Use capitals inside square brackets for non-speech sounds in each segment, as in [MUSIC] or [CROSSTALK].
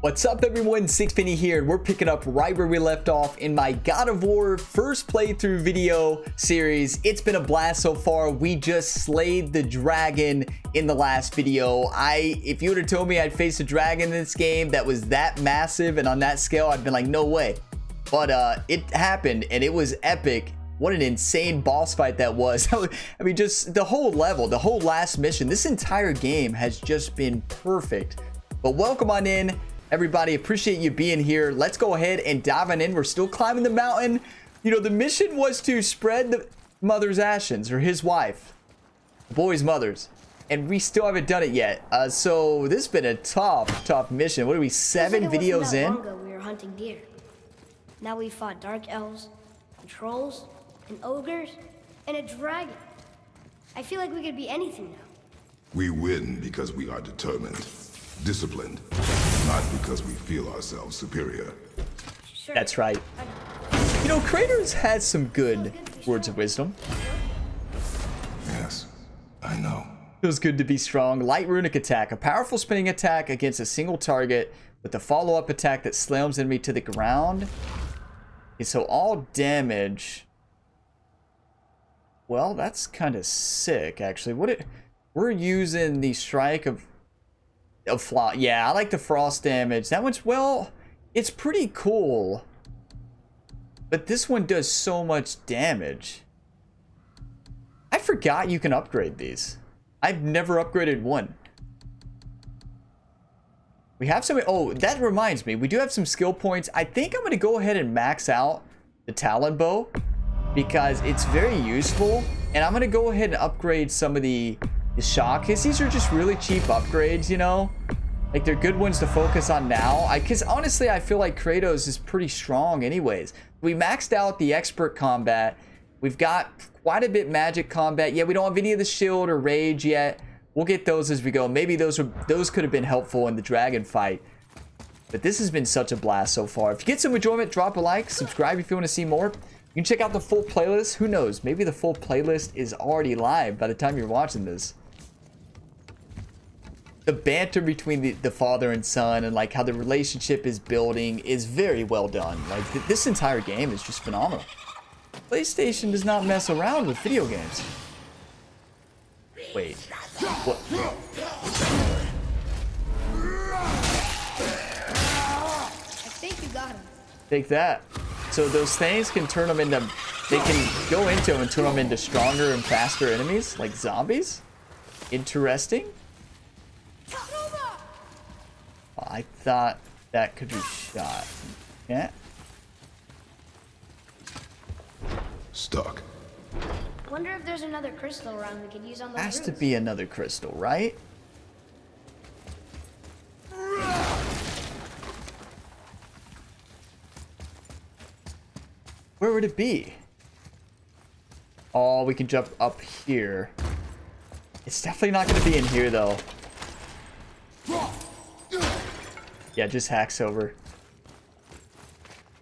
What's up everyone, Sixpenny here, and we're picking up right where we left off in my God of War first playthrough video series. It's been a blast so far. We just slayed the dragon in the last video. I, if you would have told me I'd face a dragon in this game that was that massive and on that scale, I'd been like, no way. But uh, it happened and it was epic. What an insane boss fight [LAUGHS] that was. I mean, just the whole level, the whole last mission, this entire game has just been perfect. But welcome on in. Everybody, appreciate you being here. Let's go ahead and dive on in. We're still climbing the mountain. You know, the mission was to spread the mother's ashes, or his wife. The boy's mother's. And we still haven't done it yet. Uh, so this has been a tough, tough mission. What are we, seven like videos in? We were hunting deer. Now we fought dark elves, and trolls, and ogres, and a dragon. I feel like we could be anything now. We win because we are determined, disciplined, not because we feel ourselves superior. Sure. That's right. You know, Kratos has some good oh, words of wisdom. Yes, I know. Feels good to be strong. Light runic attack. A powerful spinning attack against a single target with a follow-up attack that slams enemy to the ground. Okay, so all damage. Well, that's kind of sick, actually. What it, we're using the strike of of frost. Yeah, I like the frost damage. That one's well, it's pretty cool. But this one does so much damage. I forgot you can upgrade these. I've never upgraded one. We have some... Oh, that reminds me. We do have some skill points. I think I'm going to go ahead and max out the Talon Bow because it's very useful. And I'm going to go ahead and upgrade some of the, the shock. Because these are just really cheap upgrades, you know? Like, they're good ones to focus on now. I because honestly, I feel like Kratos is pretty strong anyways. We maxed out the expert combat. We've got quite a bit magic combat. Yeah, we don't have any of the shield or rage yet. We'll get those as we go. Maybe those those could have been helpful in the dragon fight. But this has been such a blast so far. If you get some enjoyment, drop a like, subscribe if you want to see more. You can check out the full playlist. Who knows? Maybe the full playlist is already live by the time you're watching this. The banter between the, the father and son and like how the relationship is building is very well done. Like th this entire game is just phenomenal. PlayStation does not mess around with video games. Wait. What? I think you got him. Take that. So those things can turn them into... They can go into them and turn them into stronger and faster enemies, like zombies. Interesting. I thought that could be shot. Yeah. Stuck. Wonder if there's another crystal around we could use on those Has to be another crystal, right? Where would it be? Oh, we can jump up here. It's definitely not going to be in here, though. Yeah, just hacks over.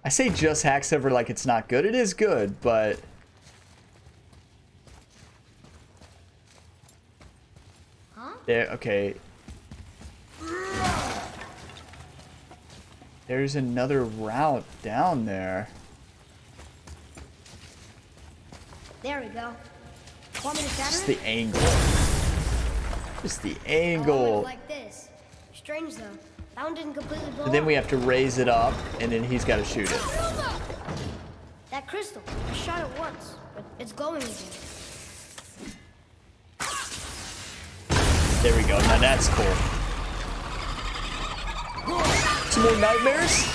I say just hacks over like it's not good. It is good, but... There, okay. There's another route down there. There we go. Want me to shatter Just the angle. Just the I want it angle. like this. Strange though. That one didn't completely blow And then we have to raise it up, and then he's got to shoot it. That crystal. I shot it once, but it's glowing again. There we go. Now that's cool. Some more nightmares?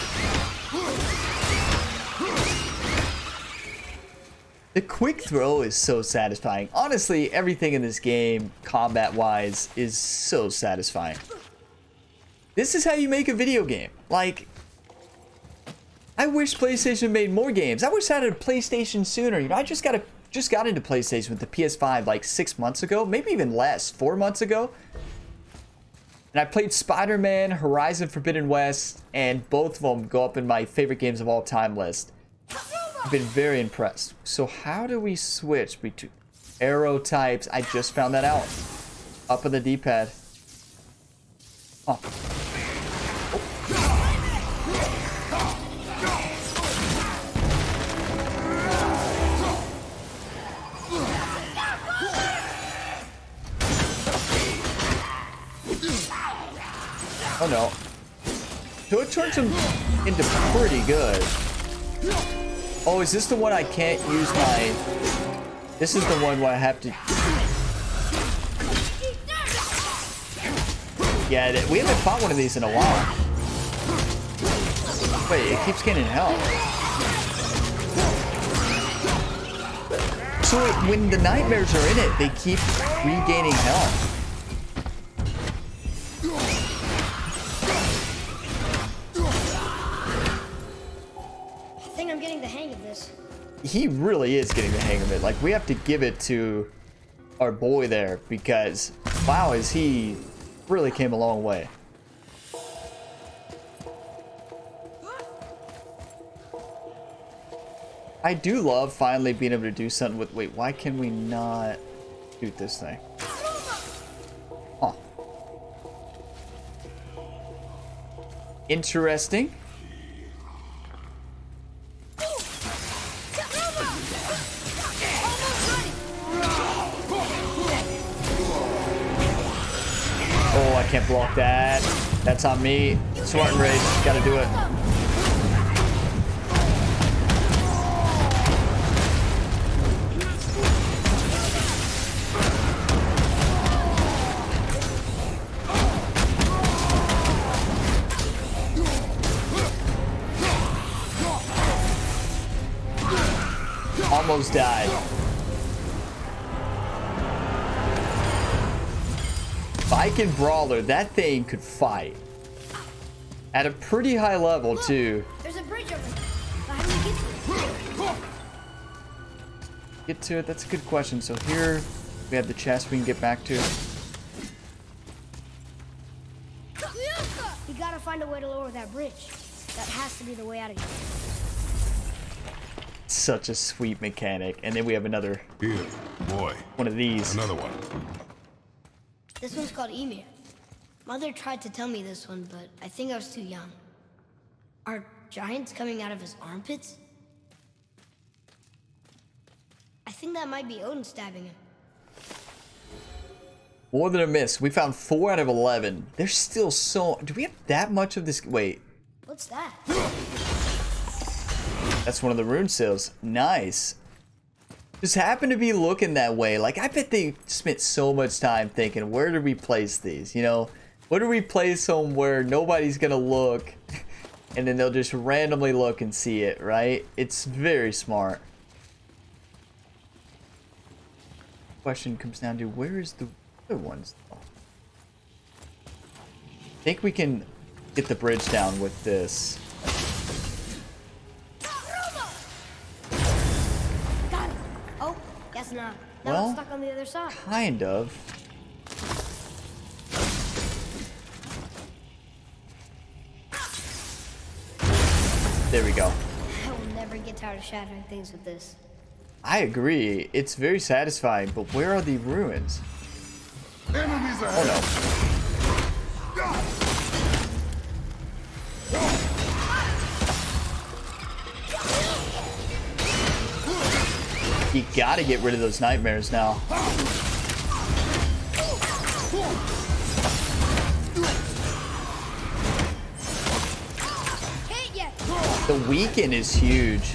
The quick throw is so satisfying. Honestly, everything in this game, combat-wise, is so satisfying. This is how you make a video game. Like, I wish PlayStation made more games. I wish I had a PlayStation sooner. You know, I just got a just got into PlayStation with the PS5 like six months ago, maybe even less, four months ago. And I played Spider-Man, Horizon Forbidden West, and both of them go up in my favorite games of all time list. Been very impressed. So how do we switch between arrow types? I just found that out. Up on the D-pad. Oh. Oh no. So it turns him into pretty good. Oh, is this the one I can't use my... This is the one where I have to... Yeah, we haven't fought one of these in a while. Wait, it keeps getting health. So when the nightmares are in it, they keep regaining health. He really is getting the hang of it. Like, we have to give it to our boy there because, wow, is he really came a long way. I do love finally being able to do something with... Wait, why can we not shoot this thing? Huh. Interesting. Can't block that. That's on me. Spartan Rage. Gotta do it. Almost died. Viking Brawler, that thing could fight. At a pretty high level, Look, too. There's a bridge over there. How do we get to it? Get to it? That's a good question. So here, we have the chest we can get back to. We gotta find a way to lower that bridge. That has to be the way out of here. Such a sweet mechanic. And then we have another... Here, boy. One of these. Another one. This one's called Ymir. Mother tried to tell me this one, but I think I was too young. Are giants coming out of his armpits? I think that might be Odin stabbing him. More than a miss. We found 4 out of 11. There's still so... Do we have that much of this... Wait. What's that? That's one of the rune seals. Nice just happen to be looking that way. Like, I bet they spent so much time thinking, where do we place these? You know, where do we place them where nobody's going to look? [LAUGHS] And then they'll just randomly look and see it, right? It's very smart. Question comes down to, where is the other ones? I think we can get the bridge down with this. Not. Now well, it's stuck on the other side. Kind of. There we go. I will never get tired of shattering things with this. I agree. It's very satisfying, but where are the ruins? Enemies ahead. Oh no. You gotta get rid of those nightmares now. The weaken is huge.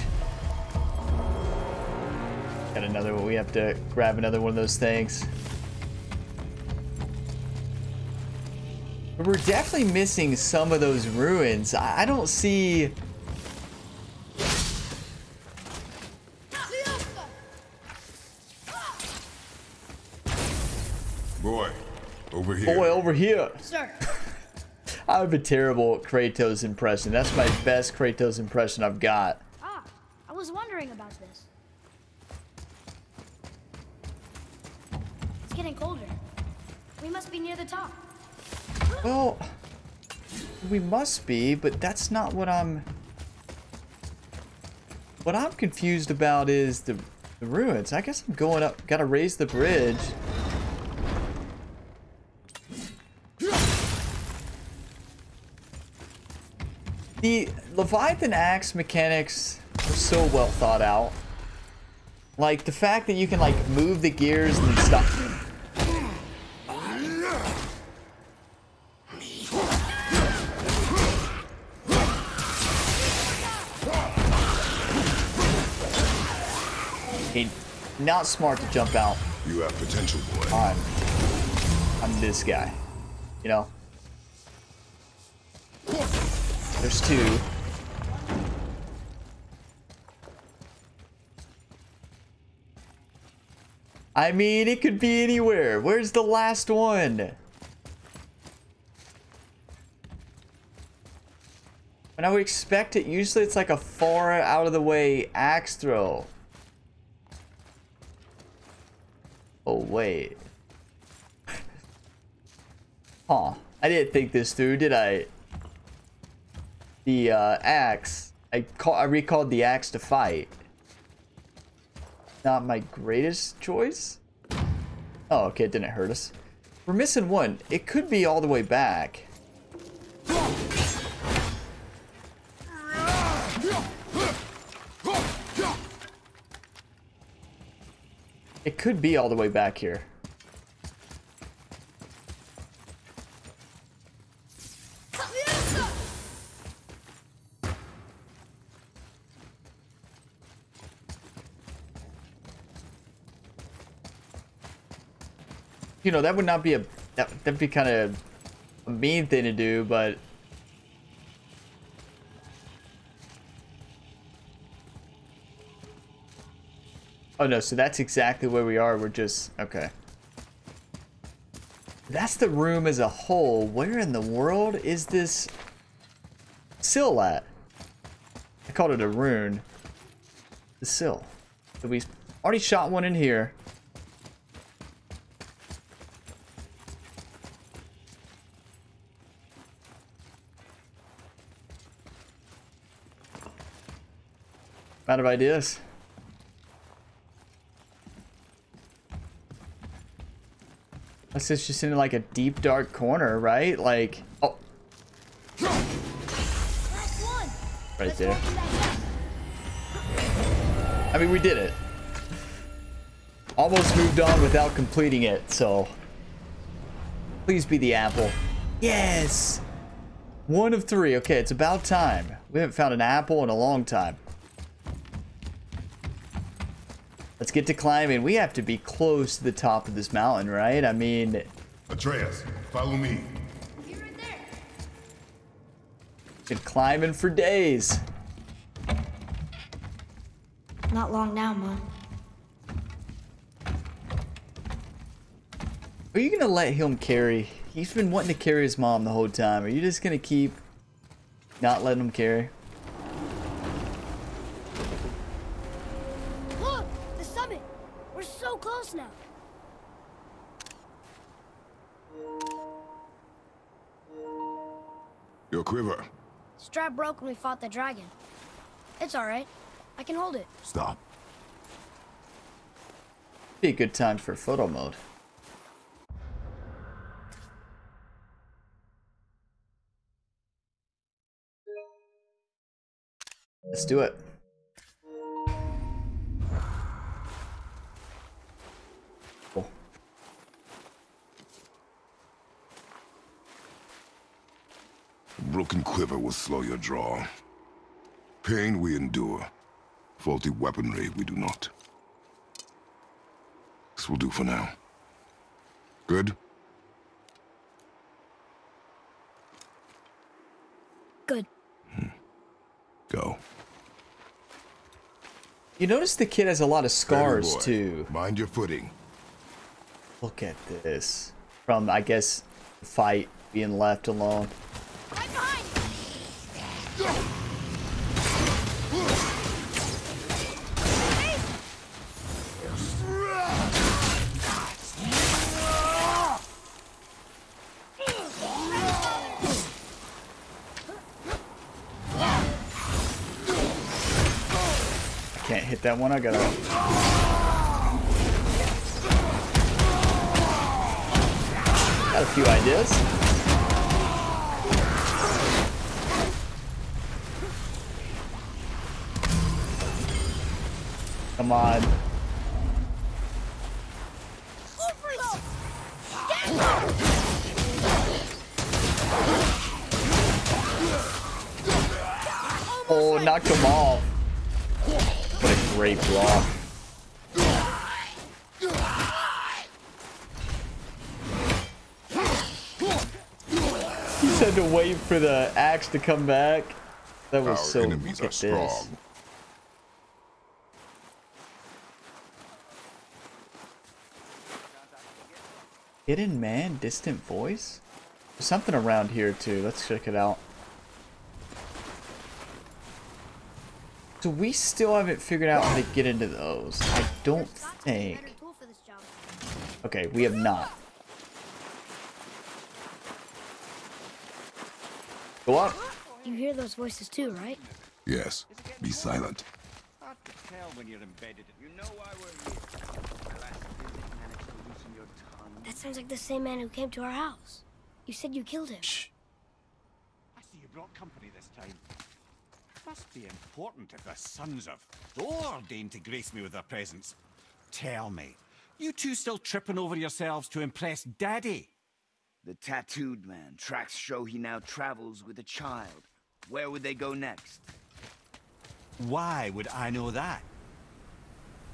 Got another one. We have to grab another one of those things. But we're definitely missing some of those ruins. I don't see here. Boy, over here. Sir. [LAUGHS] I have a terrible Kratos impression. That's my best Kratos impression I've got. Ah, I was wondering about this. It's getting colder. We must be near the top. Well, we must be, but that's not what I'm... What I'm confused about is the, the ruins. I guess I'm going up, gotta raise the bridge. The Leviathan axe mechanics are so well thought out. Like the fact that you can like move the gears and stuff. Okay, not smart to jump out. You have potential, boy. I'm, I'm this guy, you know. There's two. I mean, it could be anywhere. Where's the last one? And I would expect it, usually it's like a far out of the way axe throw. Oh, wait. [LAUGHS] huh. I didn't think this through, did I? The uh, axe. I, call, I recalled the axe to fight not my greatest choice. Oh, okay, it didn't hurt us. We're missing one. It could be all the way back. It could be all the way back here. You know, that would not be a that, that'd be kind of a mean thing to do, but Oh no, so that's exactly where we are. We're just okay. That's the room as a whole. Where in the world is this sill at? I called it a rune. The sill. So we already shot one in here. Out of ideas. Unless it's just in like a deep dark corner, right? Like, oh. Right there. I mean, we did it. Almost moved on without completing it, so. Please be the apple. Yes! One of three. Okay, it's about time. We haven't found an apple in a long time. Let's get to climbing. We have to be close to the top of this mountain, right? I mean... Atreus, follow me. You're right been climbing for days. Not long now, Mom. Are you gonna let him carry? He's been wanting to carry his mom the whole time. Are you just gonna keep not letting him carry? Your quiver. Strap broke when we fought the dragon. It's alright. I can hold it. Stop. Be a good time for photo mode. Let's do it. Broken quiver will slow your draw. Pain we endure. Faulty weaponry we do not. This will do for now. Good? Good. Hmm. Go. You notice the kid has a lot of scars boy, too. Mind your footing. Look at this. From, I guess, the fight being left alone. that one. I got. Got a few ideas. Come on. Oh, knocked him off. What a great block. He had to wait for the axe to come back. That was Our so. enemies Look are at strong. this. Hidden man, distant voice. There's something around here too. Let's check it out. So we still haven't figured out how to get into those. I don't think. Okay, we have not. Go up. You hear those voices too, right? Yes. Be silent. Hard to tell when you're embedded. You know why we're here. Alas, you didn't manage to loosen your tongue. That sounds like the same man who came to our house. You said you killed him. I see you brought company this time. Must be important if the sons of Thor deign to grace me with their presence. Tell me, you two still tripping over yourselves to impress Daddy? The tattooed man. Tracks show he now travels with a child. Where would they go next? Why would I know that?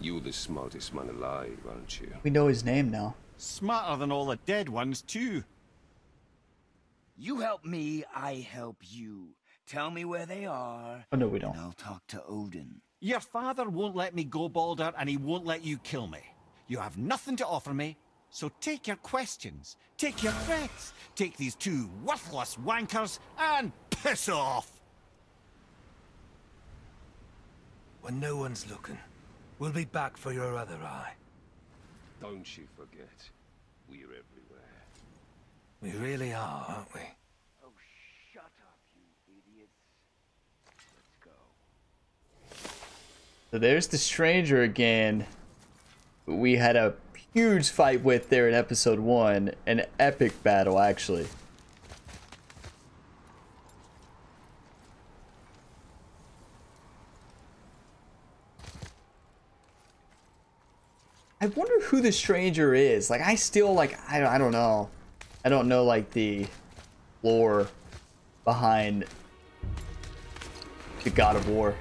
You're the smartest man alive, aren't you? We know his name now. Smarter than all the dead ones, too. You help me, I help you. Tell me where they are, Oh no, we don't. I'll talk to Odin. Your father won't let me go, Baldur, and he won't let you kill me. You have nothing to offer me, so take your questions, take your threats, take these two worthless wankers, and piss off! When no one's looking, we'll be back for your other eye. Don't you forget, we're everywhere. We really are, aren't we? Oh, shut up, you idiots. Let's go. So there's the stranger again. We had a huge fight with there in episode one. An epic battle, actually. I wonder who the stranger is. Like, I still, like, I, I don't know. I don't know, like, the lore behind the God of War.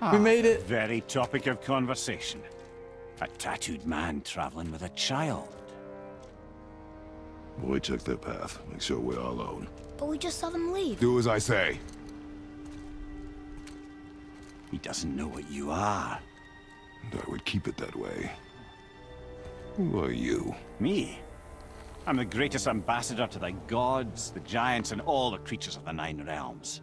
We ah. made it. Very topic of conversation. A tattooed man traveling with a child. We check their path. Make sure we're all alone. But we just saw them leave. Do as I say. He doesn't know what you are. And I would keep it that way. Who are you? Me? I'm the greatest ambassador to the gods, the giants, and all the creatures of the Nine Realms.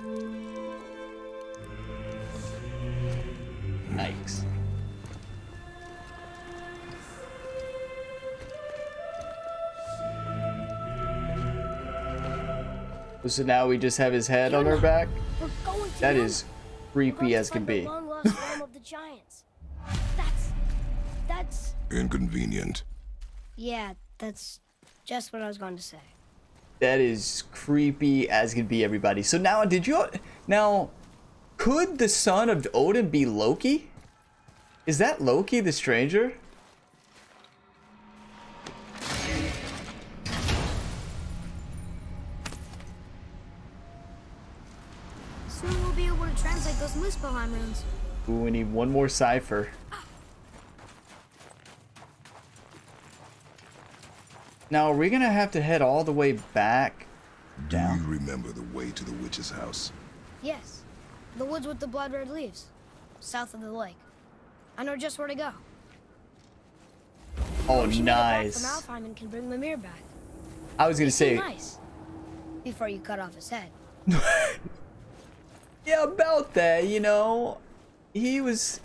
yikes. So now we just have his head on our back. We're going to That Jotunheim. is We're going creepy as can be. long-lost [LAUGHS] realm of the giants. That's... That's... Inconvenient. Yeah, that's just what I was going to say. That is creepy as can be, everybody. So now, did you now? Could the son of Odin be Loki? Is that Loki the stranger? Soon we'll be able to translate those Muspelheim runes. Ooh, we need one more cipher. Now, are we gonna have to head all the way back? Do you remember the way to the witch's house? Yes, the woods with the blood red leaves, south of the lake. I know just where to go. Oh, We should back nice. From Alfheim and can bring Mimir back. I was gonna say, nice. Before you cut off his head. [LAUGHS] yeah, about that. You know, he was,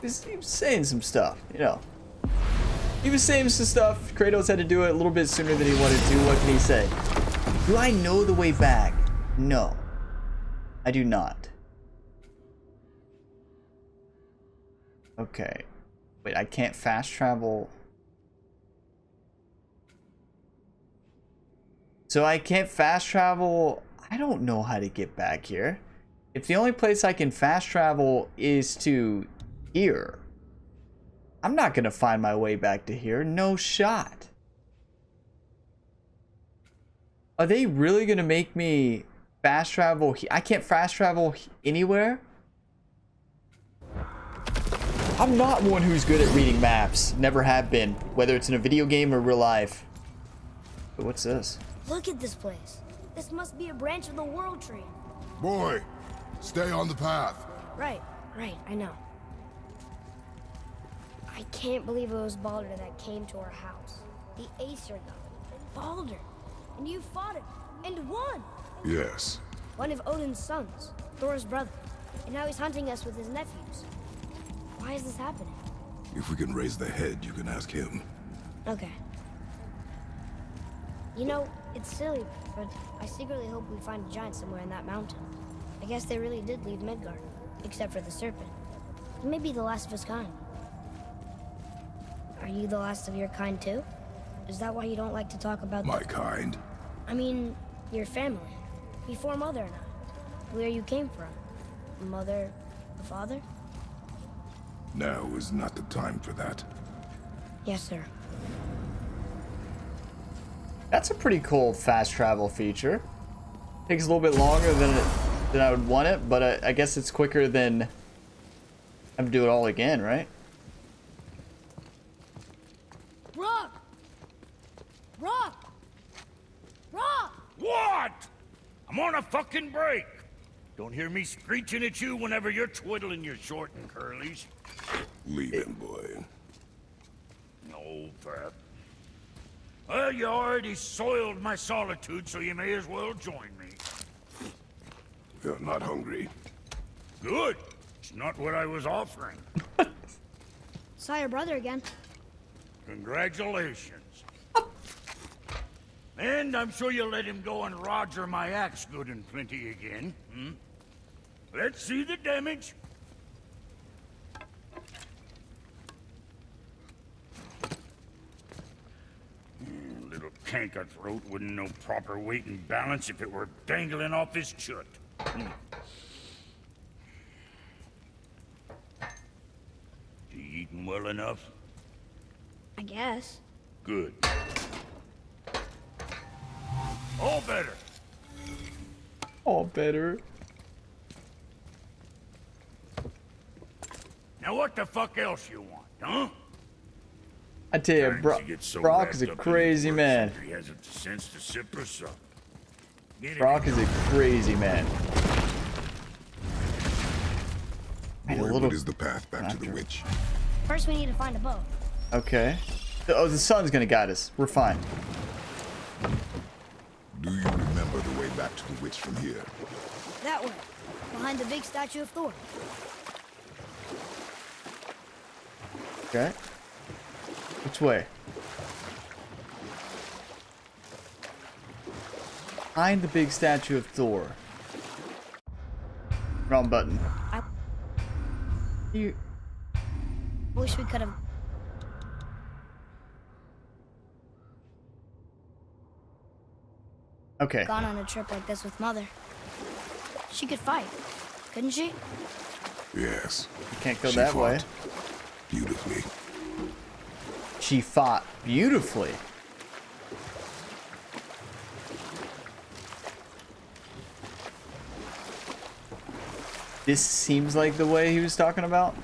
he was, he was saying some stuff. You know, he was saying some stuff. Kratos had to do it a little bit sooner than he wanted to. What can he say? Do I know the way back? No, I do not. Okay, wait, I can't fast travel. So I can't fast travel. I don't know how to get back here. If the only place I can fast travel is to here, I'm not going to find my way back to here. No shot. Are they really going to make me fast travel? I can't fast travel anywhere? I'm not one who's good at reading maps. Never have been, whether it's in a video game or real life. But what's this? Look at this place. This must be a branch of the World Tree. Boy, stay on the path. Right, right, I know. I can't believe it was Baldur that came to our house. The Aesir god. Baldur. And you fought him. And won. Yes. One of Odin's sons. Thor's brother. And now he's hunting us with his nephews. Why is this happening? If we can raise the head, you can ask him. Okay. You know, it's silly, but I secretly hope we find a giant somewhere in that mountain. I guess they really did leave Midgard, except for the serpent. He may be the last of his kind. Are you the last of your kind too? Is that why you don't like to talk about My kind. I mean, your family. Before Mother and I. Where you came from. Mother, the father? Now is not the time for that. Yes, sir. That's a pretty cool fast travel feature. Takes a little bit longer than it then I would want it, but I, I guess it's quicker than I'm do it all again, right? Rock! Rock! Rock! What? I'm on a fucking break. Don't hear me screeching at you whenever you're twiddling your short and curlies. Leave him, boy. No, Pep. Well, you already soiled my solitude, so you may as well join me. You're not hungry. Good. It's not what I was offering. [LAUGHS] Saw your brother again. Congratulations. and I'm sure you'll let him go and Roger my axe good and plenty again. Hmm? Let's see the damage. Hmm, Little canker throat wouldn't know proper weight and balance if it were dangling off his chut. Hmm. You eating well enough? I guess. Good. All better. All better. Now what the fuck else you want, huh? I tell you, Bro so Brok is a wrapped up in crazy man. He hasn't the sense to sip or sup. Brok is a crazy man. Man, Boy, little- what is the path back to the Roger. witch? First, we need to find a boat. Okay. Oh, the sun's gonna guide us. We're fine. Do you remember the way back to the witch from here? That way. Behind the big statue of Thor. Okay. Which way? Behind the big statue of Thor. Wrong button. I You. wish we could have. Okay. gone on a trip like this with Mother. She could fight, couldn't she? Yes. You Can't go She that way. Beautifully. She fought beautifully. This seems like the way he was talking about.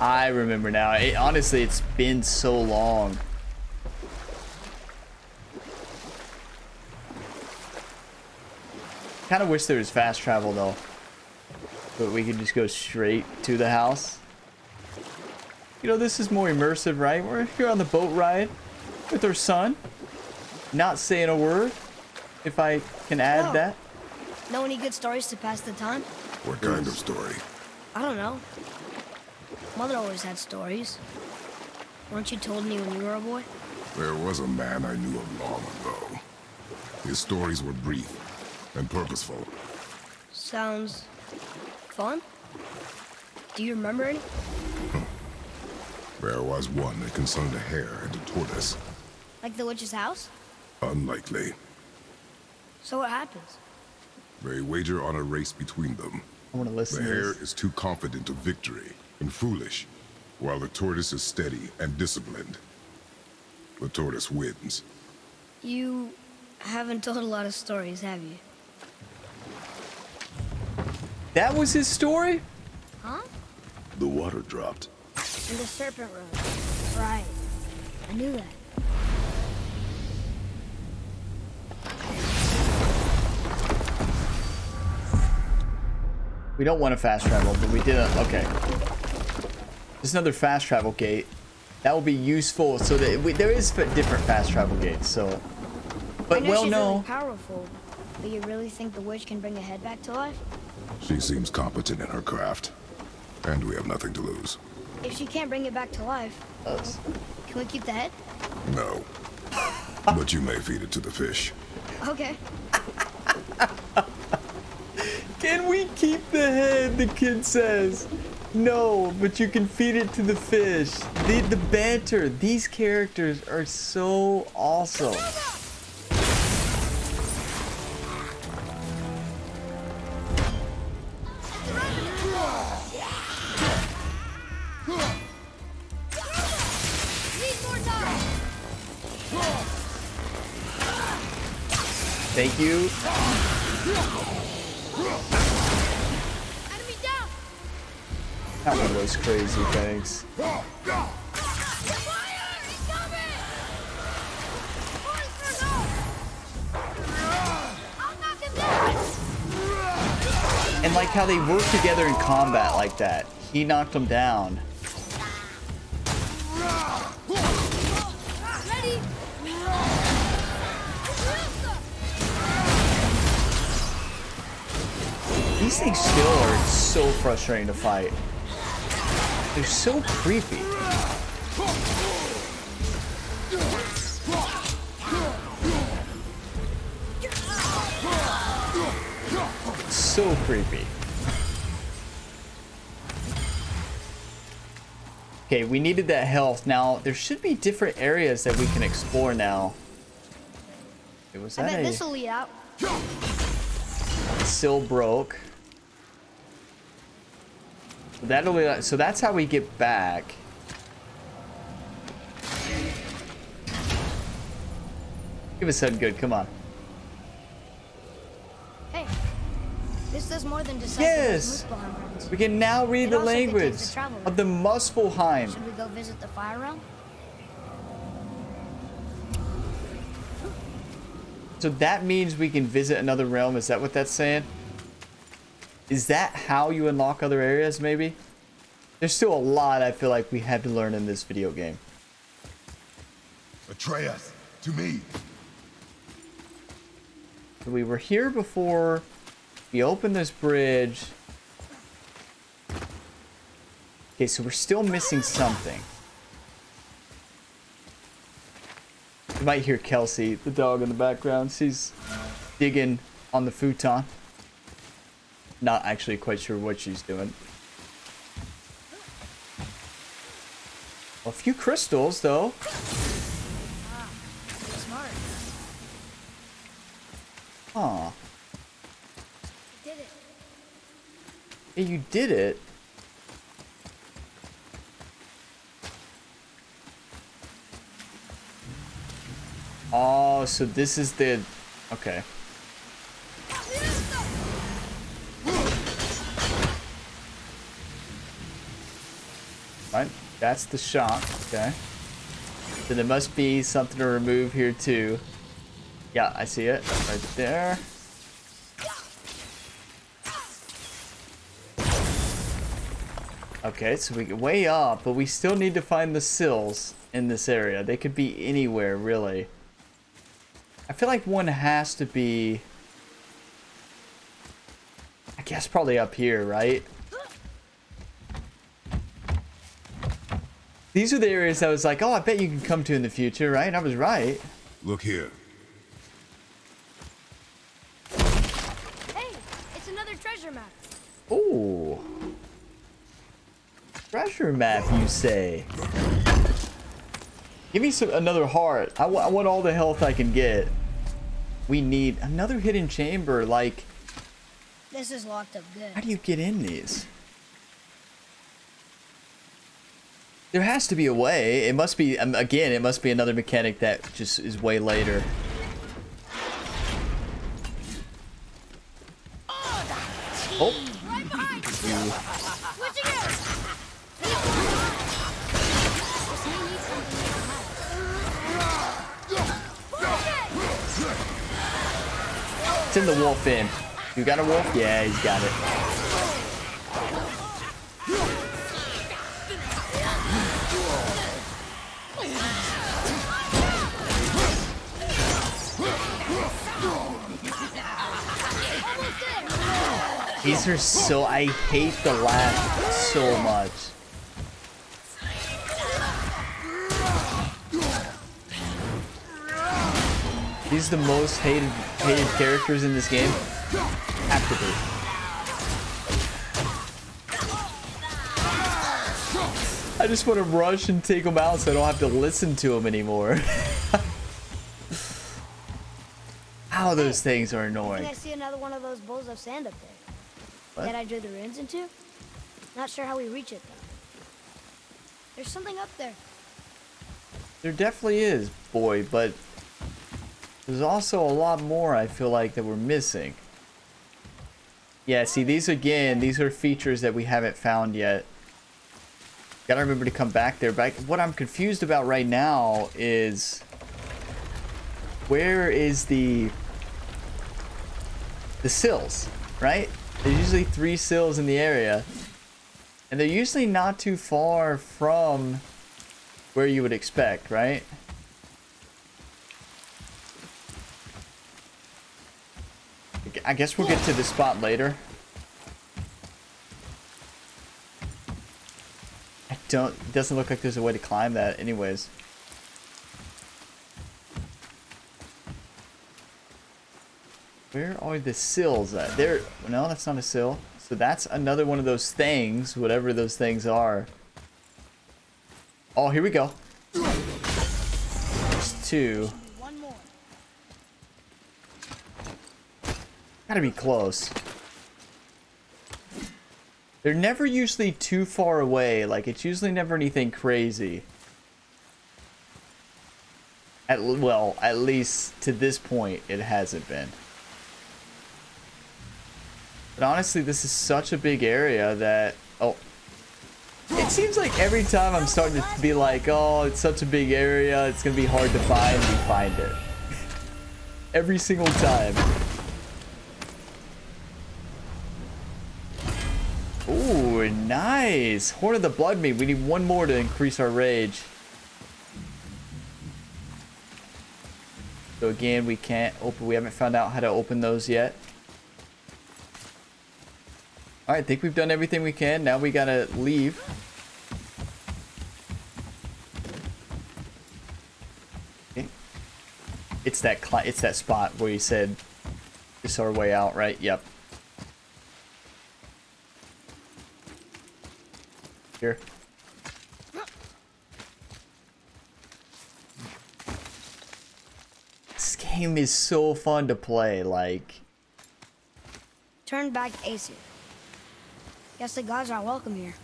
I remember now. It, honestly, it's been so long. Kind of wish there was fast travel though. But we could just go straight to the house. You know, this is more immersive, right? We're here on the boat ride with our son. Not saying a word. If I can add No. that. Know any good stories to pass the time? What kind of story? I don't know. Mother always had stories. Weren't you told me when you were a boy? There was a man I knew of long ago. His stories were brief and purposeful. Sounds fun. Do you remember any? [LAUGHS] There was one that concerned a hare and a tortoise. Like the witch's house? Unlikely. So what happens? They wager on a race between them. I want to The listen to hare this. is too confident of victory and foolish, while the tortoise is steady and disciplined. The tortoise wins. You haven't told a lot of stories, have you? That was his story? Huh? The water dropped. And the serpent road. Right. I knew that. We don't want to fast travel, but we did a, okay. There's another fast travel gate. That will be useful so that we, there is different fast travel gates, so. But well, she's no. really powerful. But you really think the witch can bring a head back to life? She seems competent in her craft. And we have nothing to lose. If she can't bring it back to life, Us. can we keep the head? No. but you may feed it to the fish. Okay. [LAUGHS] Can we keep the head? The kid says. No, but you can feed it to the fish. The, the banter. These characters are so awesome. Thank you. That one was crazy, thanks. And like how they work together in combat like that. He knocked him down. These things still are so frustrating to fight. They're so creepy. So creepy. Okay, we needed that health. Now, there should be different areas that we can explore now. It was I that bet a this'll lead out. still broke. That'll be, so that's how we get back. Give us something good, come on. Hey, this does more than decipher Yes! We can now read It the language the of the Muspelheim. Should we go visit the fire realm? So that means we can visit another realm. Is that what that's saying? Is that how you unlock other areas, maybe? There's still a lot I feel like we had to learn in this video game. Atreus, to me. So we were here before. We opened this bridge. Okay, so we're still missing something. You might hear Kelsey, the dog in the background. She's digging on the futon. Not actually quite sure what she's doing. A few crystals, though. Yeah, you did it. Oh, so this is the... Okay. Right, that's the shot. Okay. Then there must be something to remove here too. Yeah, I see it. Right there. Okay, so we get way up, but we still need to find the sills in this area. They could be anywhere, really. I feel like one has to be... I guess probably up here, right? These are the areas I was like, oh, I bet you can come to in the future, right? And I was right. Look here. Hey, it's another treasure map. Ooh. Treasure map, you say? Give me some another heart. I, I want all the health I can get. We need another hidden chamber. Like, This is locked up good. how do you get in these? There has to be a way. It must be, um, again, it must be another mechanic that just is way later. Oh, it's in the wolf in. You got a wolf? Yeah, he's got it. These are so, I hate the laugh so much. These are the most hated hated characters in this game. To. I just want to rush and take them out so I don't have to listen to them anymore. [LAUGHS] How those things are I annoying. I see another one of those bowls of sand up there. What? That I drew the runes into? Not sure how we reach it though. There's something up there. There definitely is, boy, but There's also a lot more I feel like that we're missing. Yeah, see, these again, these are features that we haven't found yet. Gotta remember to come back there. But what I'm confused about right now is... Where is the... The sills, right? There's usually three sills in the area. And they're usually not too far from where you would expect, right? I guess we'll get to this spot later. I don't, it doesn't look like there's a way to climb that anyways. Where are the sills at? There, no, that's not a sill. So that's another one of those things, whatever those things are. Oh, here we go. There's two. Gotta be close. They're never usually too far away. Like, it's usually never anything crazy. At, well, at least to this point, it hasn't been. But honestly, this is such a big area that... Oh. It seems like every time I'm starting to be like, oh, it's such a big area, it's going to be hard to find, we find it. [LAUGHS] every single time. Ooh, nice. Horn of the Blood Meat. We need one more to increase our rage. So again, we can't open. We haven't found out how to open those yet. All right, I think we've done everything we can. Now we gotta leave. Okay. It's that it's that spot where you said it's our way out, right? Yep. Here. This game is so fun to play, like. Turn back Aesir. Guess the gods aren't welcome here.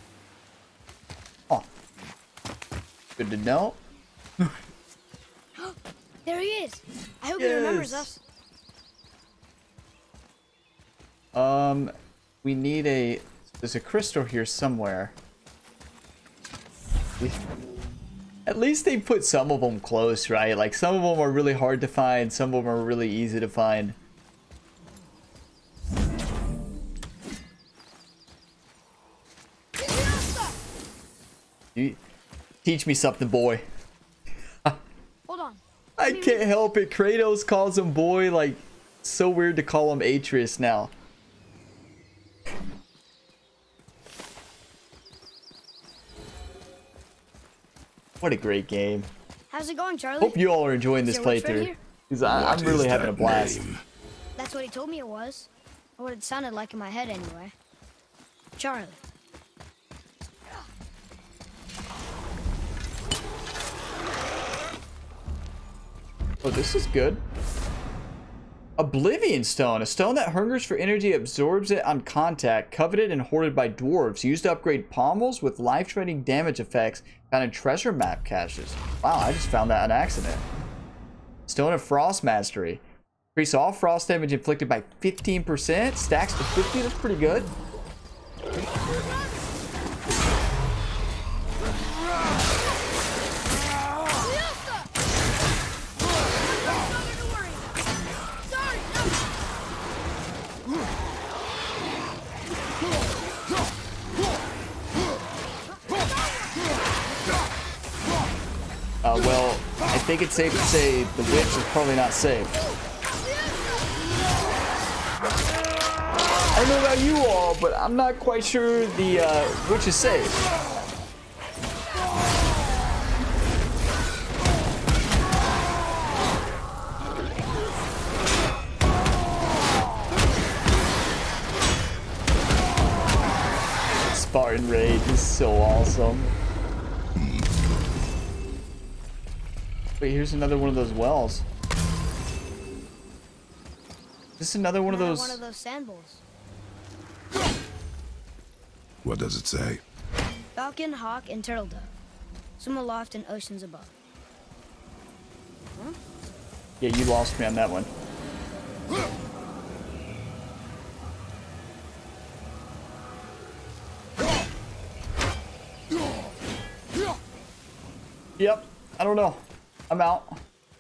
Oh. Good to know. [GASPS] there he is. I hope yes. he remembers us. Um, we need a... There's a crystal here somewhere. At least they put some of them close, right? Like, some of them are really hard to find. Some of them are really easy to find. You teach me something, boy. Hold on. I can't help it. Kratos calls him boy. Like, so weird to call him Atreus now. What a great game. How's it going, Charlie? Hope you all are enjoying this playthrough. Because I'm really having a blast. Name? That's what he told me it was. Or what it sounded like in my head anyway. Charlie. Oh, this is good. Oblivion Stone, a stone that hungers for energy, absorbs it on contact, coveted and hoarded by dwarves, used to upgrade pommels with life-threatening damage effects found in treasure map caches. Wow, I just found that on accident. Stone of Frost Mastery. Increase all frost damage inflicted by 15%, stacks to 50, that's pretty good. Think it's safe to say the witch is probably not safe. I don't know about you all, but I'm not quite sure the uh, witch is safe. Spartan Rage is so awesome. Wait, here's another one of those wells. This is this another one another of those? One of those sand bowls. What does it say? Falcon, hawk, and turtle dove. Swim aloft in oceans above. Huh? Yeah, you lost me on that one. Yep, I don't know. I'm out.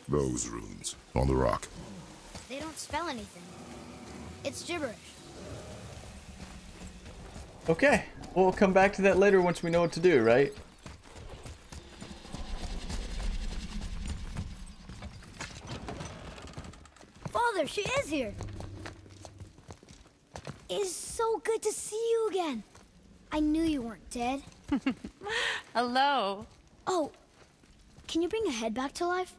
Those runes on the rock. They don't spell anything. It's gibberish. Okay, we'll come back to that later once we know what to do, right? Father, she is here. It's so good to see you again. I knew you weren't dead. [LAUGHS] Hello. Oh, can you bring a head back to life?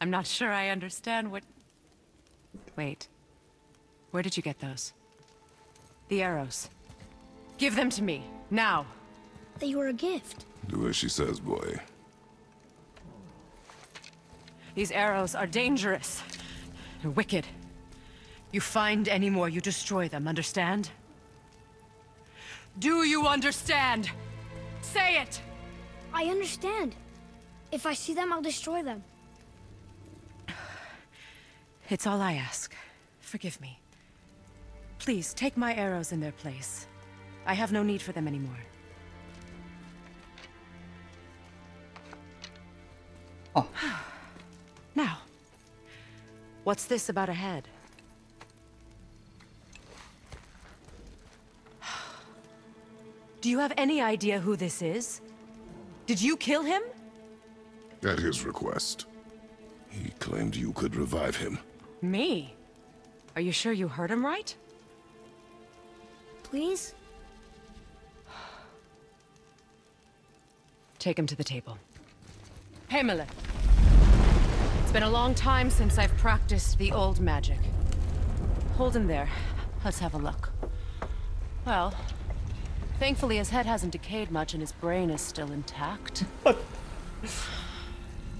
I'm not sure I understand what... Wait. Where did you get those? The arrows. Give them to me, now. They were a gift. Do as she says, boy. These arrows are dangerous. They're wicked. You find any more, you destroy them, understand? Do you understand? Say it! I understand. If I see them, I'll destroy them. [SIGHS] It's all I ask. Forgive me. Please, take my arrows in their place. I have no need for them anymore. Oh. [SIGHS] now, what's this about a head? [SIGHS] Do you have any idea who this is? Did you kill him? At his request. He claimed you could revive him. Me? Are you sure you heard him right? Please? Take him to the table. Hamlet. It's been a long time since I've practiced the old magic. Hold him there. Let's have a look. Well, thankfully his head hasn't decayed much and his brain is still intact. [LAUGHS]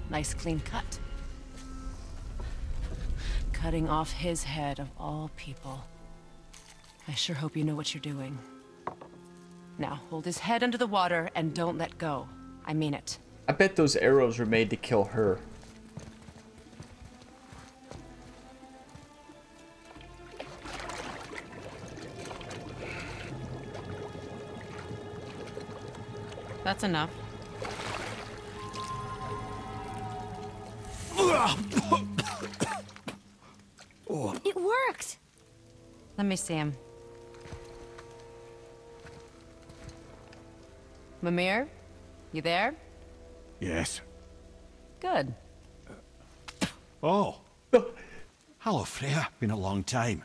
nice clean cut. Cutting off his head of all people. I sure hope you know what you're doing. Now, hold his head under the water and don't let go. I mean it. I bet those arrows were made to kill her. That's enough. It worked! Let me see him. Mimir? You there? Yes. Good. Oh. [LAUGHS] Hello, Freya. Been a long time.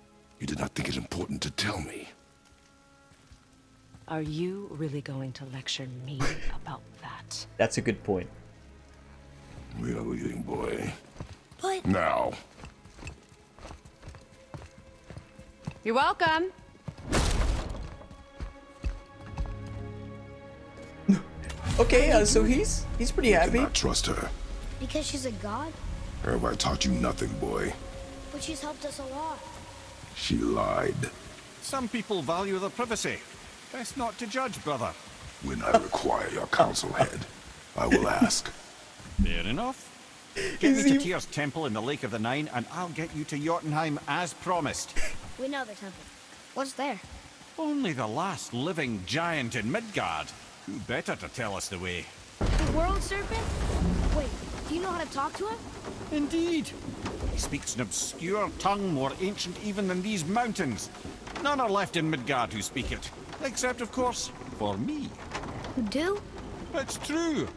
You did not think it important to tell me. Are you really going to lecture me [LAUGHS] about that? That's a good point. We are leaving, boy. But Now. You're welcome. [LAUGHS] Okay, uh, so he's he's pretty happy. Cannot trust her. because she's a god? Or have I taught you nothing, boy? But she's helped us a lot. She lied. Some people value their privacy. Best not to judge, brother. When I require your counsel head, I will ask. Fair enough. Get Is me to he- Tyr's temple in the Lake of the Nine, and I'll get you to Jotunheim as promised. We know the temple. What's there? Only the last living giant in Midgard. Who better to tell us the way? The world serpent? Wait, do you know how to talk to him? Indeed. He speaks an obscure tongue more ancient even than these mountains. None are left in Midgard who speak it. Except, of course, for me. You do? It's true.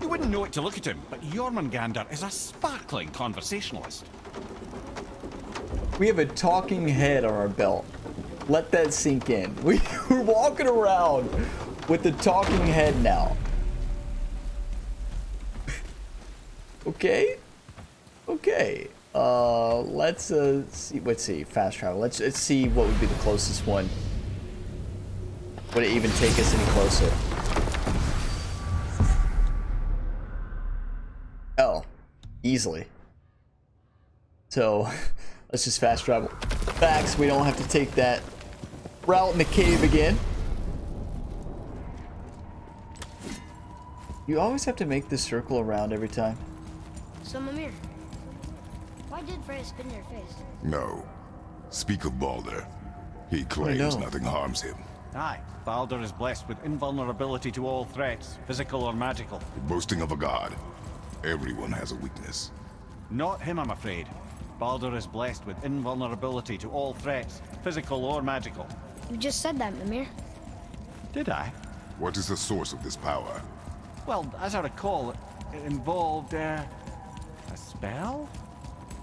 You wouldn't know it to look at him, but Jormungandr is a sparkling conversationalist. We have a talking head on our belt. Let that sink in. [LAUGHS] We, we're walking around with the talking head now. [LAUGHS] okay? Okay. Uh, let's uh see. Let's see. Fast travel. Let's let's see what would be the closest one. Would it even take us any closer? Oh, easily. So, [LAUGHS] let's just fast travel back so we don't have to take that route in the cave again. You always have to make this circle around every time. So, Mimir, why did Freya spit in your face? No. Speak of Baldur. He claims nothing harms him. Aye, Baldur is blessed with invulnerability to all threats, physical or magical. Boasting of a god. Everyone has a weakness. Not him, I'm afraid. Baldur is blessed with invulnerability to all threats, physical or magical. You just said that, Mimir. Did I? What is the source of this power? Well, as I recall, it, it involved, uh, a spell?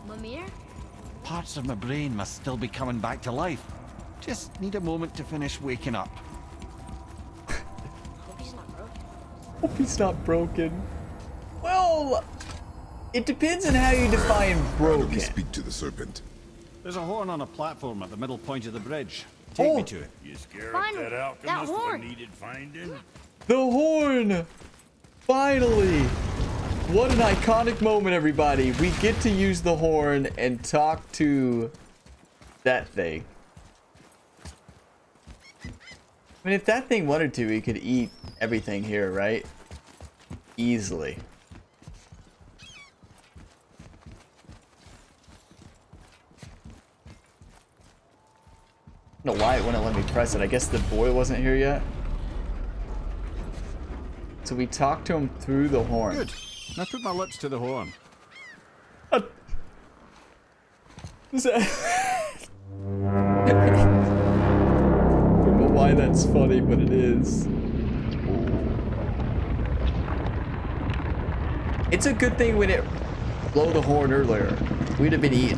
Mimir? Parts of my brain must still be coming back to life. Just need a moment to finish waking up. Hope he's not broke. Hope he's not broken. Well, it depends on how you define How do broken. we speak to the serpent? There's a horn on a platform at the middle point of the bridge. Take oh. me Oh. to it. You scared Finally, that that alchemist horn. needed finding? The horn! Finally! What an iconic moment, everybody. We get to use the horn and talk to that thing. I mean, if that thing wanted to, he could eat everything here, right? Easily. I don't know why it wouldn't let me press it. I guess the boy wasn't here yet. So we talked to him through the horn. Good. I put my lips to the horn. I [LAUGHS] don't know why that's funny, but it is. It's a good thing we didn't blow the horn earlier. We'd have been eaten.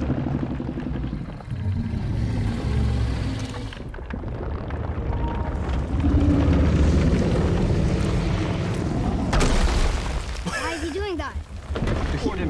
Why is he doing that? Odin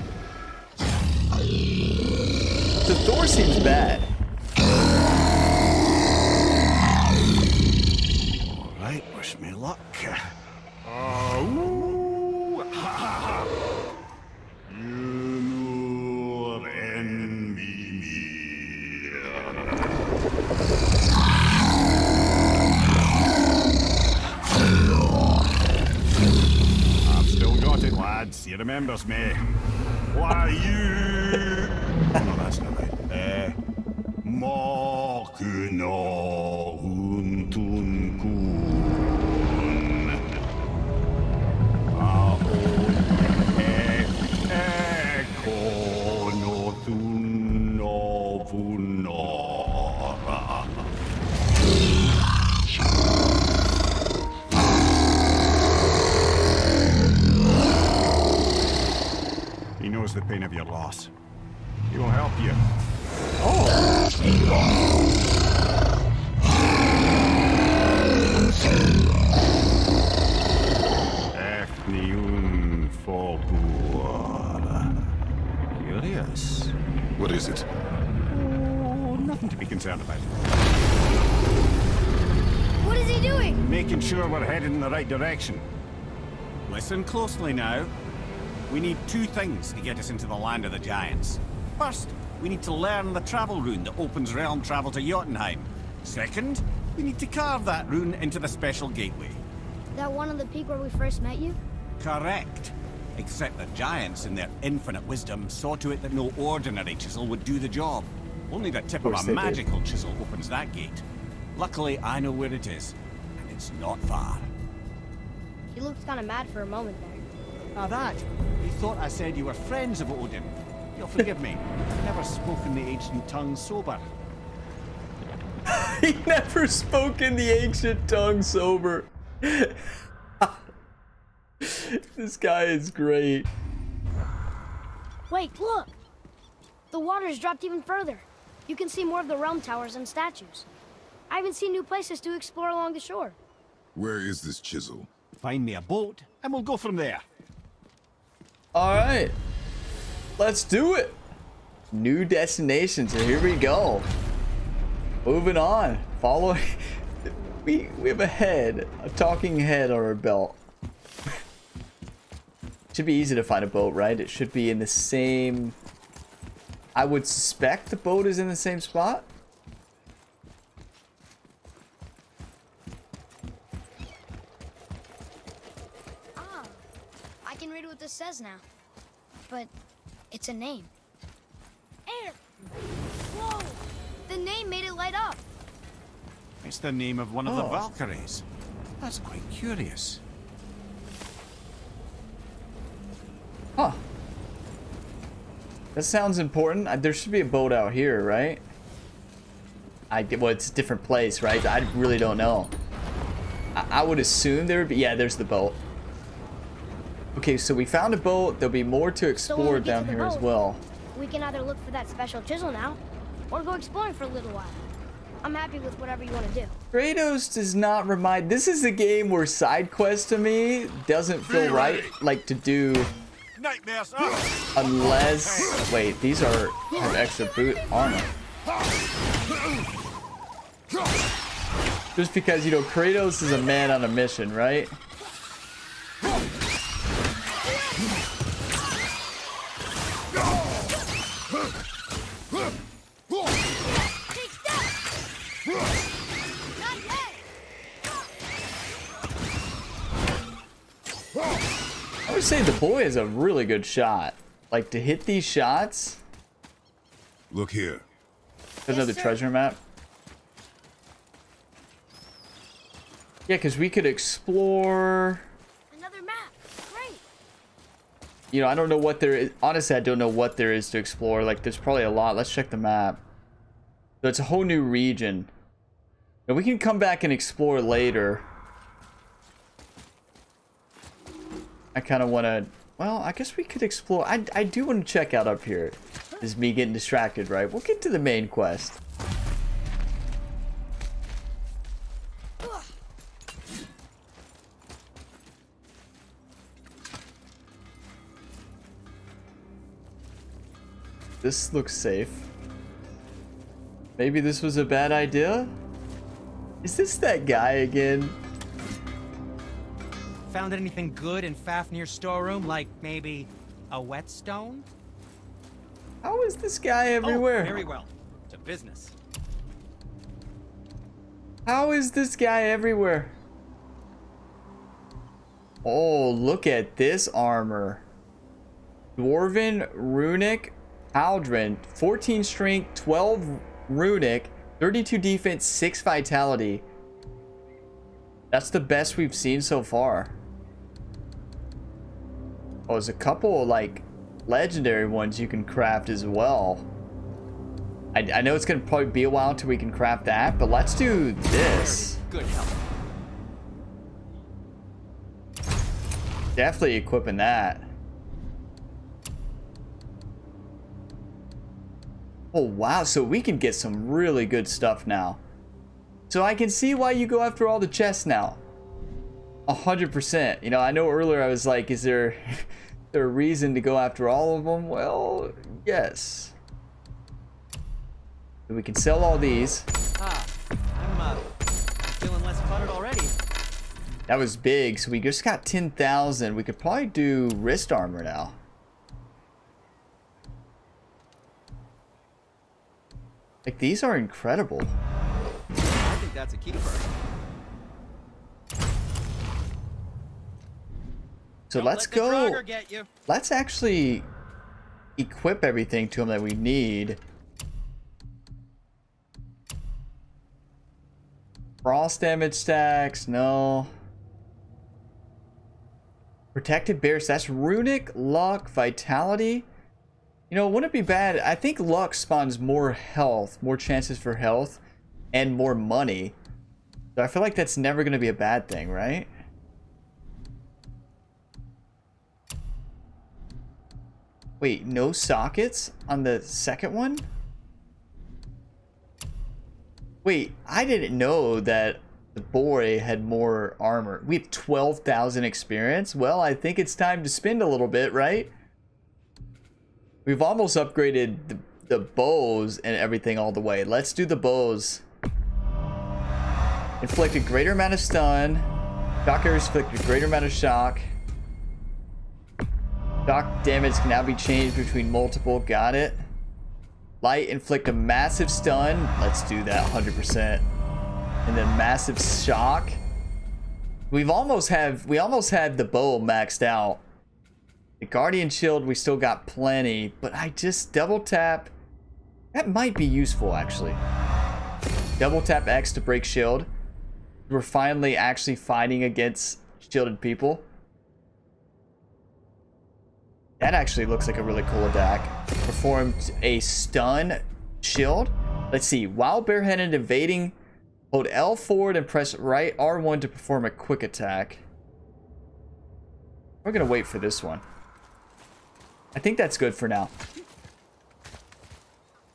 The Thor seems bad. All right, wish me luck. Uh, ooh, ha, ha, ha. You nur envy me. I've still got it, lads. He remembers me. Why you? Direction. Listen closely now. We need two things to get us into the land of the giants. First, we need to learn the travel rune that opens realm travel to Jotunheim. Second, we need to carve that rune into the special gateway. That one on the peak where we first met you? Correct. Except the giants, in their infinite wisdom, saw to it that no ordinary chisel would do the job. Only the tip of, course a they did. magical chisel opens that gate. Luckily, I know where it is, and it's not far. He looked kind of mad for a moment there. Now that, he thought I said you were friends of Odin. You'll forgive me. I've never spoken the ancient tongue sober. [LAUGHS] he never spoke in the ancient tongue sober. [LAUGHS] this guy is great. Wait, look! The water's dropped even further. You can see more of the realm towers and statues. I haven't seen new places to explore along the shore. Where is this chisel? Find me a boat, and we'll go from there. All right, let's do it. New destination, so here we go. Moving on, following. [LAUGHS] We we have a head, a talking head on our belt. [LAUGHS] should be easy to find a boat, right? It should be in the same. I would suspect the boat is in the same spot. Ah, I can read what this says now. But it's a name. Air! Whoa! The name made it light up. It's the name of one of the Oh. Valkyries. That's quite curious. Huh. That sounds important. Uh, There should be a boat out here, right? I well, it's a different place, right? I really don't know. I, I would assume there would be. Yeah, there's the boat. Okay, so we found a boat. There'll be more to explore we get down to the here as well. We can either look for that special chisel now, or go exploring for a little while. I'm happy with whatever you want to do. Kratos does not remind. This is a game where side quest to me doesn't feel right, like to do Nightmares! Unless. Wait, these are have extra boot armor. Just because you know Kratos is a man on a mission, right? Say the boy is a really good shot. Like to hit these shots. Look here. There's another sir. treasure map. Yeah, because we could explore. Another map. Great. You know, I don't know what there is. Honestly, I don't know what there is to explore. Like, there's probably a lot. Let's check the map. So it's a whole new region. And we can come back and explore later. I kind of want to... Well, I guess we could explore. I, I do want to check out up here. This is me getting distracted, right? We'll get to the main quest. This looks safe. Maybe this was a bad idea? Is this that guy again? Found anything good in Fafnir's storeroom, like maybe a whetstone? How is this guy Oh, everywhere? very well. To business. How is this guy everywhere? Oh, look at this armor. Dwarven, Runic, Aldrin, 14 strength, 12 Runic, 32 defense, 6 vitality. That's the best we've seen so far. Oh, there's a couple like legendary ones you can craft as well. I, I know it's gonna probably be a while until we can craft that, but let's do this. Good help. Definitely equipping that. Oh wow, so we can get some really good stuff now. So I can see why you go after all the chests now. A hundred percent. You know, I know earlier I was like, is there, [LAUGHS] there a reason to go after all of them? Well, yes. We can sell all these. Ah, I'm uh, feeling less cluttered already. That was big, so we just got 10,000. We could probably do wrist armor now. Like, these are incredible. I think that's a keeper. So Don't let's let go. Let's actually equip everything to him that we need. Frost damage stacks, no. Protected bears, that's runic, luck, vitality. You know, wouldn't it be bad? I think luck spawns more health, more chances for health, and more money. So I feel like that's never going to be a bad thing, right? Wait, no sockets on the second one? Wait, I didn't know that the boy had more armor. We have 12,000 experience. Well, I think it's time to spend a little bit, right? We've almost upgraded the, the bows and everything all the way. Let's do the bows. Inflict a greater amount of stun. Shock arrows inflict a greater amount of shock. Shock damage can now be changed between multiple. Got it. Light inflict a massive stun. Let's do that 100%. And then massive shock. We've almost have we almost had the bow maxed out. The guardian shield we still got plenty, but I just double tap. That might be useful actually. Double tap X to break shield. We're finally actually fighting against shielded people. That actually looks like a really cool attack. Performed a stun shield. Let's see. While barehanded invading, hold L forward and press right R1 to perform a quick attack. We're going to wait for this one. I think that's good for now.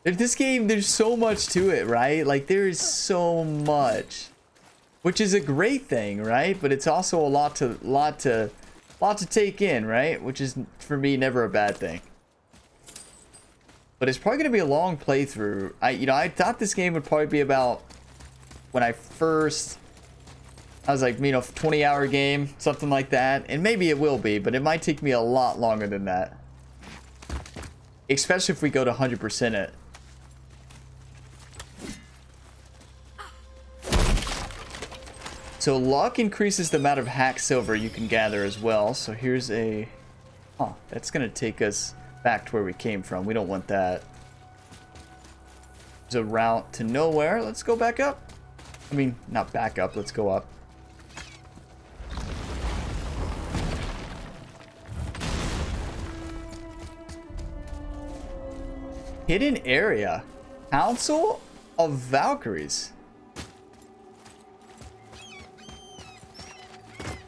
If This game, there's so much to it, right? Like, there is so much. Which is a great thing, right? But it's also a lot to, lot to lot to take in, right? Which is, for me, never a bad thing. But it's probably going to be a long playthrough. I, you know, I thought this game would probably be about when I first, I was like, you know, 20 hour game, something like that. And maybe it will be, but it might take me a lot longer than that. Especially if we go to 100% it. So luck increases the amount of Hacksilver you can gather as well. So here's a... Oh, that's going to take us back to where we came from. We don't want that. There's a route to nowhere. Let's go back up. I mean, not back up. Let's go up. Hidden area. Council of Valkyries.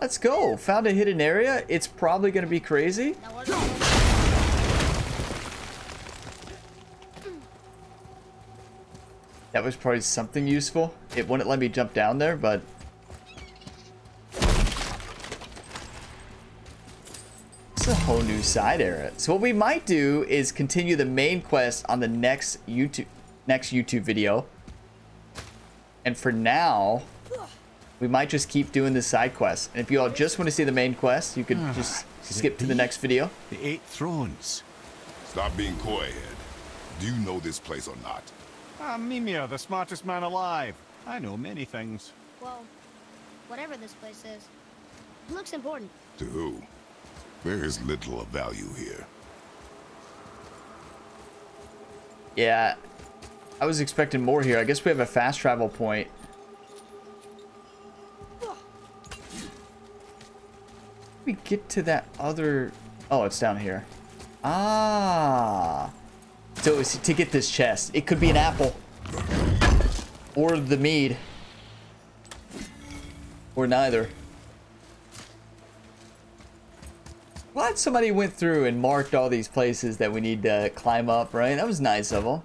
Let's go. Found a hidden area. It's probably going to be crazy. That was probably something useful. It wouldn't let me jump down there, but... It's a whole new side area. So what we might do is continue the main quest on the next YouTube next YouTube video. And for now, we might just keep doing the side quests. And if you all just want to see the main quest, you could ah, just skip to the next video. The Eight Thrones. Stop being coy, Ed. Do you know this place or not? Ah, Mimir, the smartest man alive. I know many things. Well, whatever this place is, it looks important. To who? There is little of value here. Yeah, I was expecting more here. I guess we have a fast travel point we get to that other... Oh, it's down here. Ah. So to get this chest. It could be an apple. Or the mead. Or neither. Glad somebody went through and marked all these places that we need to climb up, right? That was nice of them.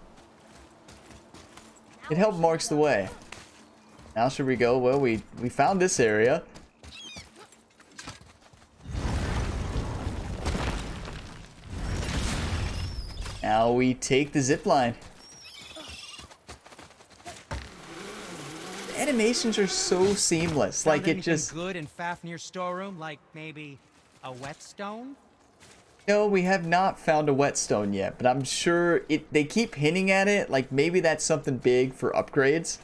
It helped marks the way. Now should we go? Well, we, we found this area. Now we take the zip line. The animations are so seamless. Found like it just good in Fafnir storeroom, like maybe a whetstone. No, we have not found a whetstone yet, but I'm sure it. They keep hinting at it, like maybe that's something big for upgrades.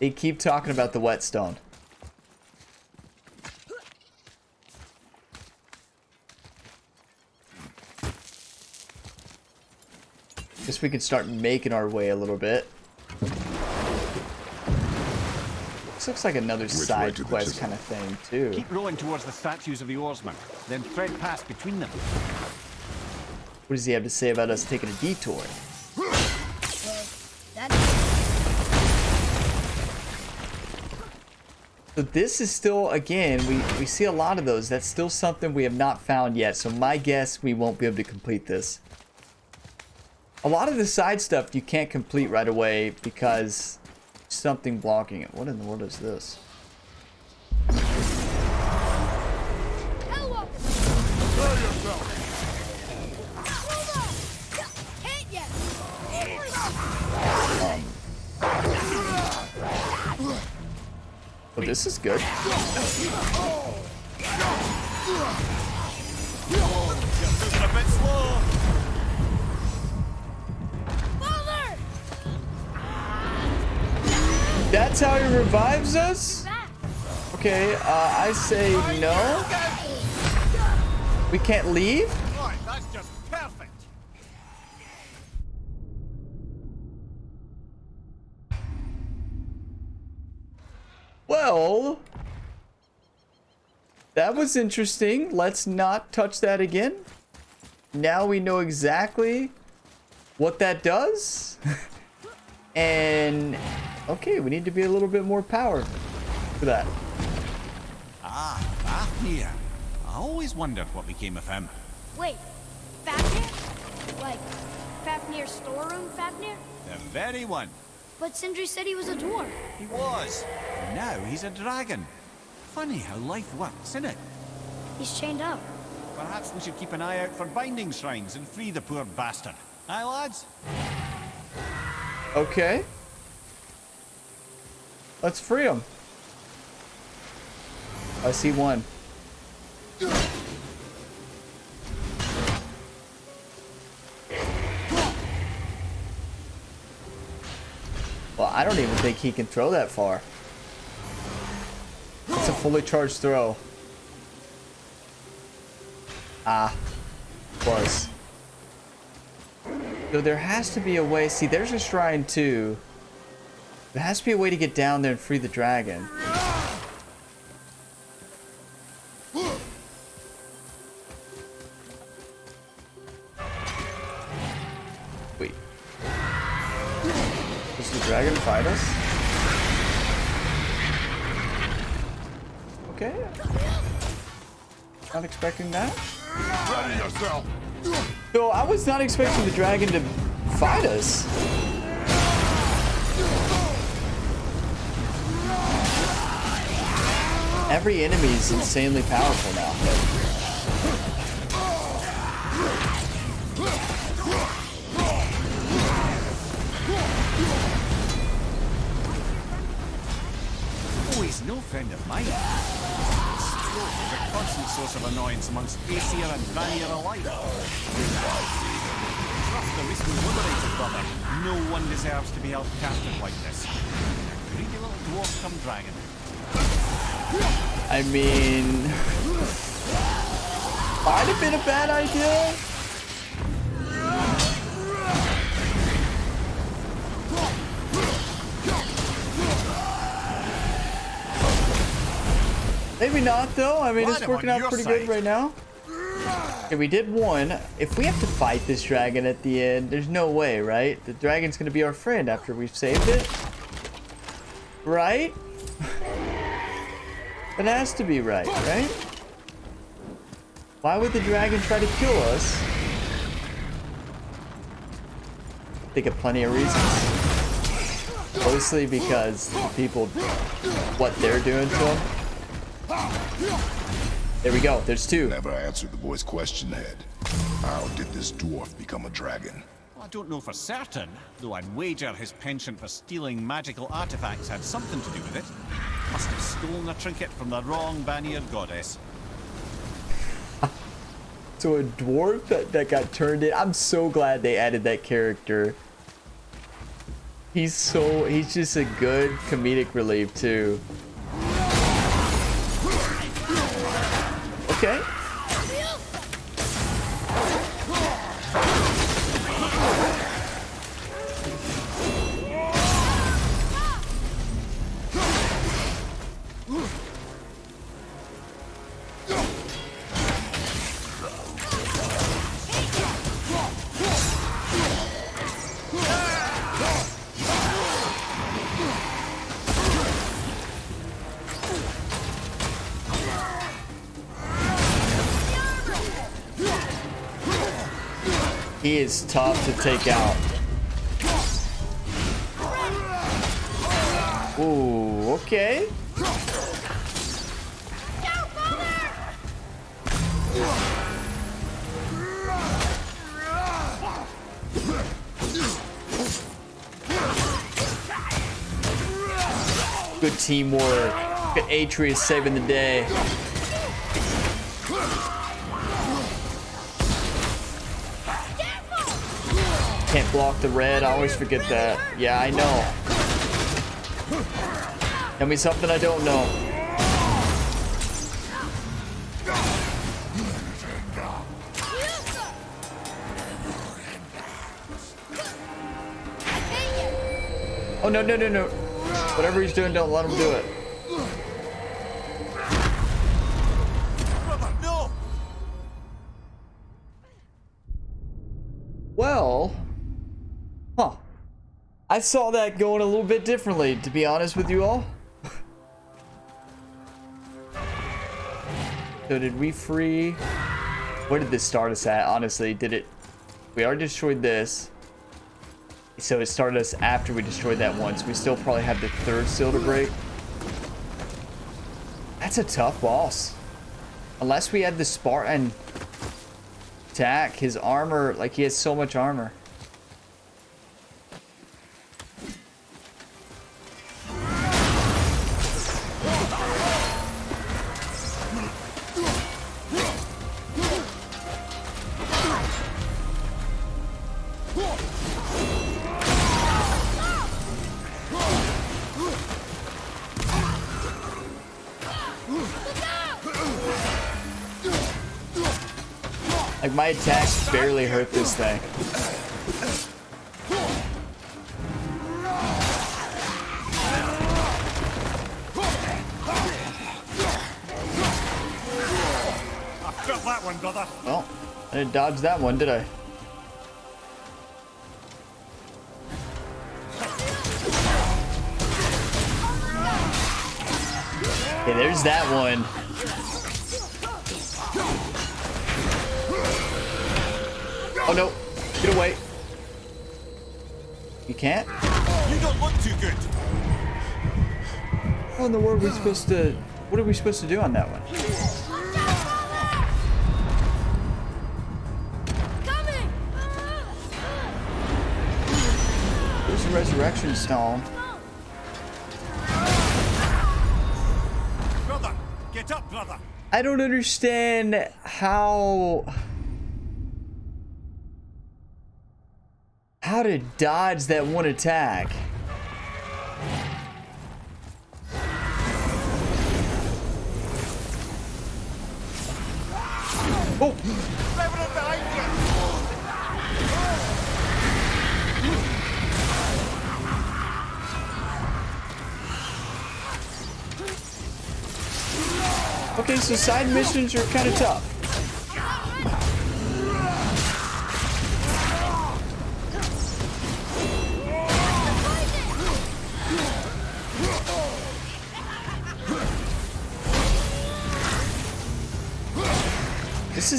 They keep talking about the whetstone. Guess we can start making our way a little bit. This looks like another Which side quest kind of thing, too. Keep rowing towards the statues of the oarsmen, then thread past between them. What does he have to say about us taking a detour? So this is still, again, we, we see a lot of those. That's still something we have not found yet. So my guess, we won't be able to complete this. A lot of the side stuff you can't complete right away because something blocking it. What in the world is this? Hellwalker. Hold on. Can't yet. Oh, this is good. That's how he revives us? Okay, uh, I say no. We can't leave? That's just perfect. Well, that was interesting. Let's not touch that again. Now we know exactly what that does. [LAUGHS] and, okay, we need to be a little bit more power for that. Ah, Fafnir. I always wondered what became of him. Wait, Fafnir? Like, Fafnir's storeroom Fafnir? The very one. But Sindri said he was a dwarf. He was. And Now he's a dragon. Funny how life works, isn't it? He's chained up. Perhaps we should keep an eye out for binding shrines and free the poor bastard. Aye, lads? Okay. Let's free him. I see one. Well, I don't even think he can throw that far. It's a fully charged throw. Ah. Was. So there has to be a way. See, there's a shrine too. There has to be a way to get down there and free the dragon. Wait. Does the dragon fight us? Okay. Not expecting that. Ready yourself. No, I was not expecting the dragon to fight us. Every enemy is insanely powerful now. Oh, he's no friend of mine. Stroke is a constant source of annoyance amongst Aesir and Vanir alike. Trust the recently liberated brother. No one deserves to be held captive like this. A greedy little dwarf come dragon. I mean, [LAUGHS] might have been a bad idea. Maybe not though. I mean, Right, it's working out pretty side. good right now. Okay, we did one. If we have to fight this dragon at the end, there's no way, right? The dragon's gonna be our friend after we've saved it. Right? It has to be right, right? Why would the dragon try to kill us? Think of plenty of reasons. Mostly because people, what they're doing to him. There we go. There's two. Never answered the boy's question, Head. How did this dwarf become a dragon? Don't know for certain, though I'd wager his penchant for stealing magical artifacts had something to do with it. Must have stolen a trinket from the wrong Vanir goddess. [LAUGHS] So a dwarf that, that got turned in. I'm so glad they added that character. He's so he's just a good comedic relief too. To take out. Ooh, okay. Good teamwork. Good Atreus saving the day. Can't block the red. I always forget that. Yeah, I know. Tell me something I don't know. Oh, no, no, no, no. Whatever he's doing, don't let him do it. I saw that going a little bit differently, to be honest with you all. so did we free... Where did this start us at, honestly? Did it... We already destroyed this. So it started us after we destroyed that once. We still probably have the third seal to break. That's a tough boss. Unless we had the Spartan attack, his armor, like he has so much armor. Barely hurt this thing. I felt that one, brother. Well, I didn't dodge that one, did I? Okay, there's that one. Oh no, get away. You can't? You don't look too good. How in the world are we supposed to... What are we supposed to do on that one? There's a resurrection stone. Brother, get up, brother. I don't understand how... How to dodge that one attack. Oh! Okay, so side missions are kind of tough.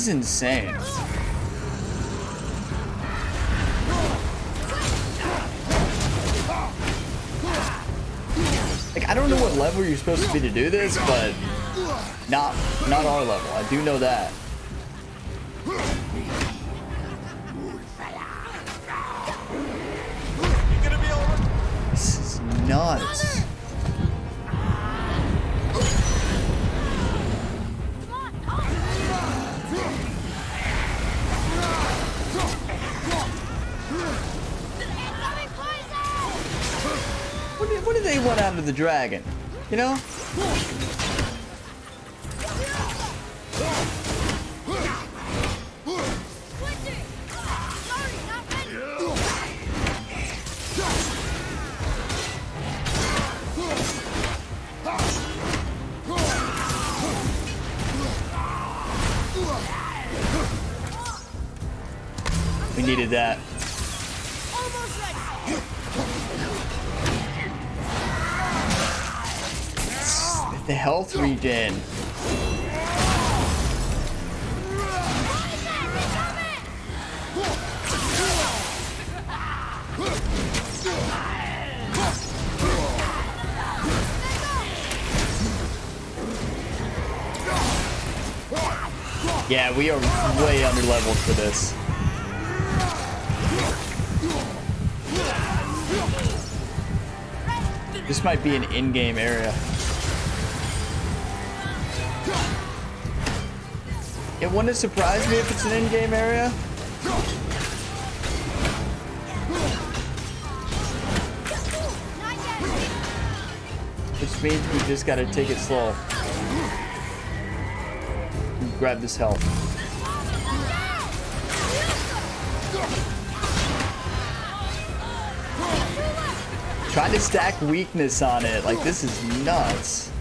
Insane. Like, I don't know what level you're supposed to be to do this, but not not our level. I do know that. Dragon? You know? Yeah, we are way under leveled for this. This might be an in-game area. It wouldn't surprise me if it's an in-game area. Which means we just gotta take it slow. Grab this health. Trying to stack weakness on it, like this is nuts.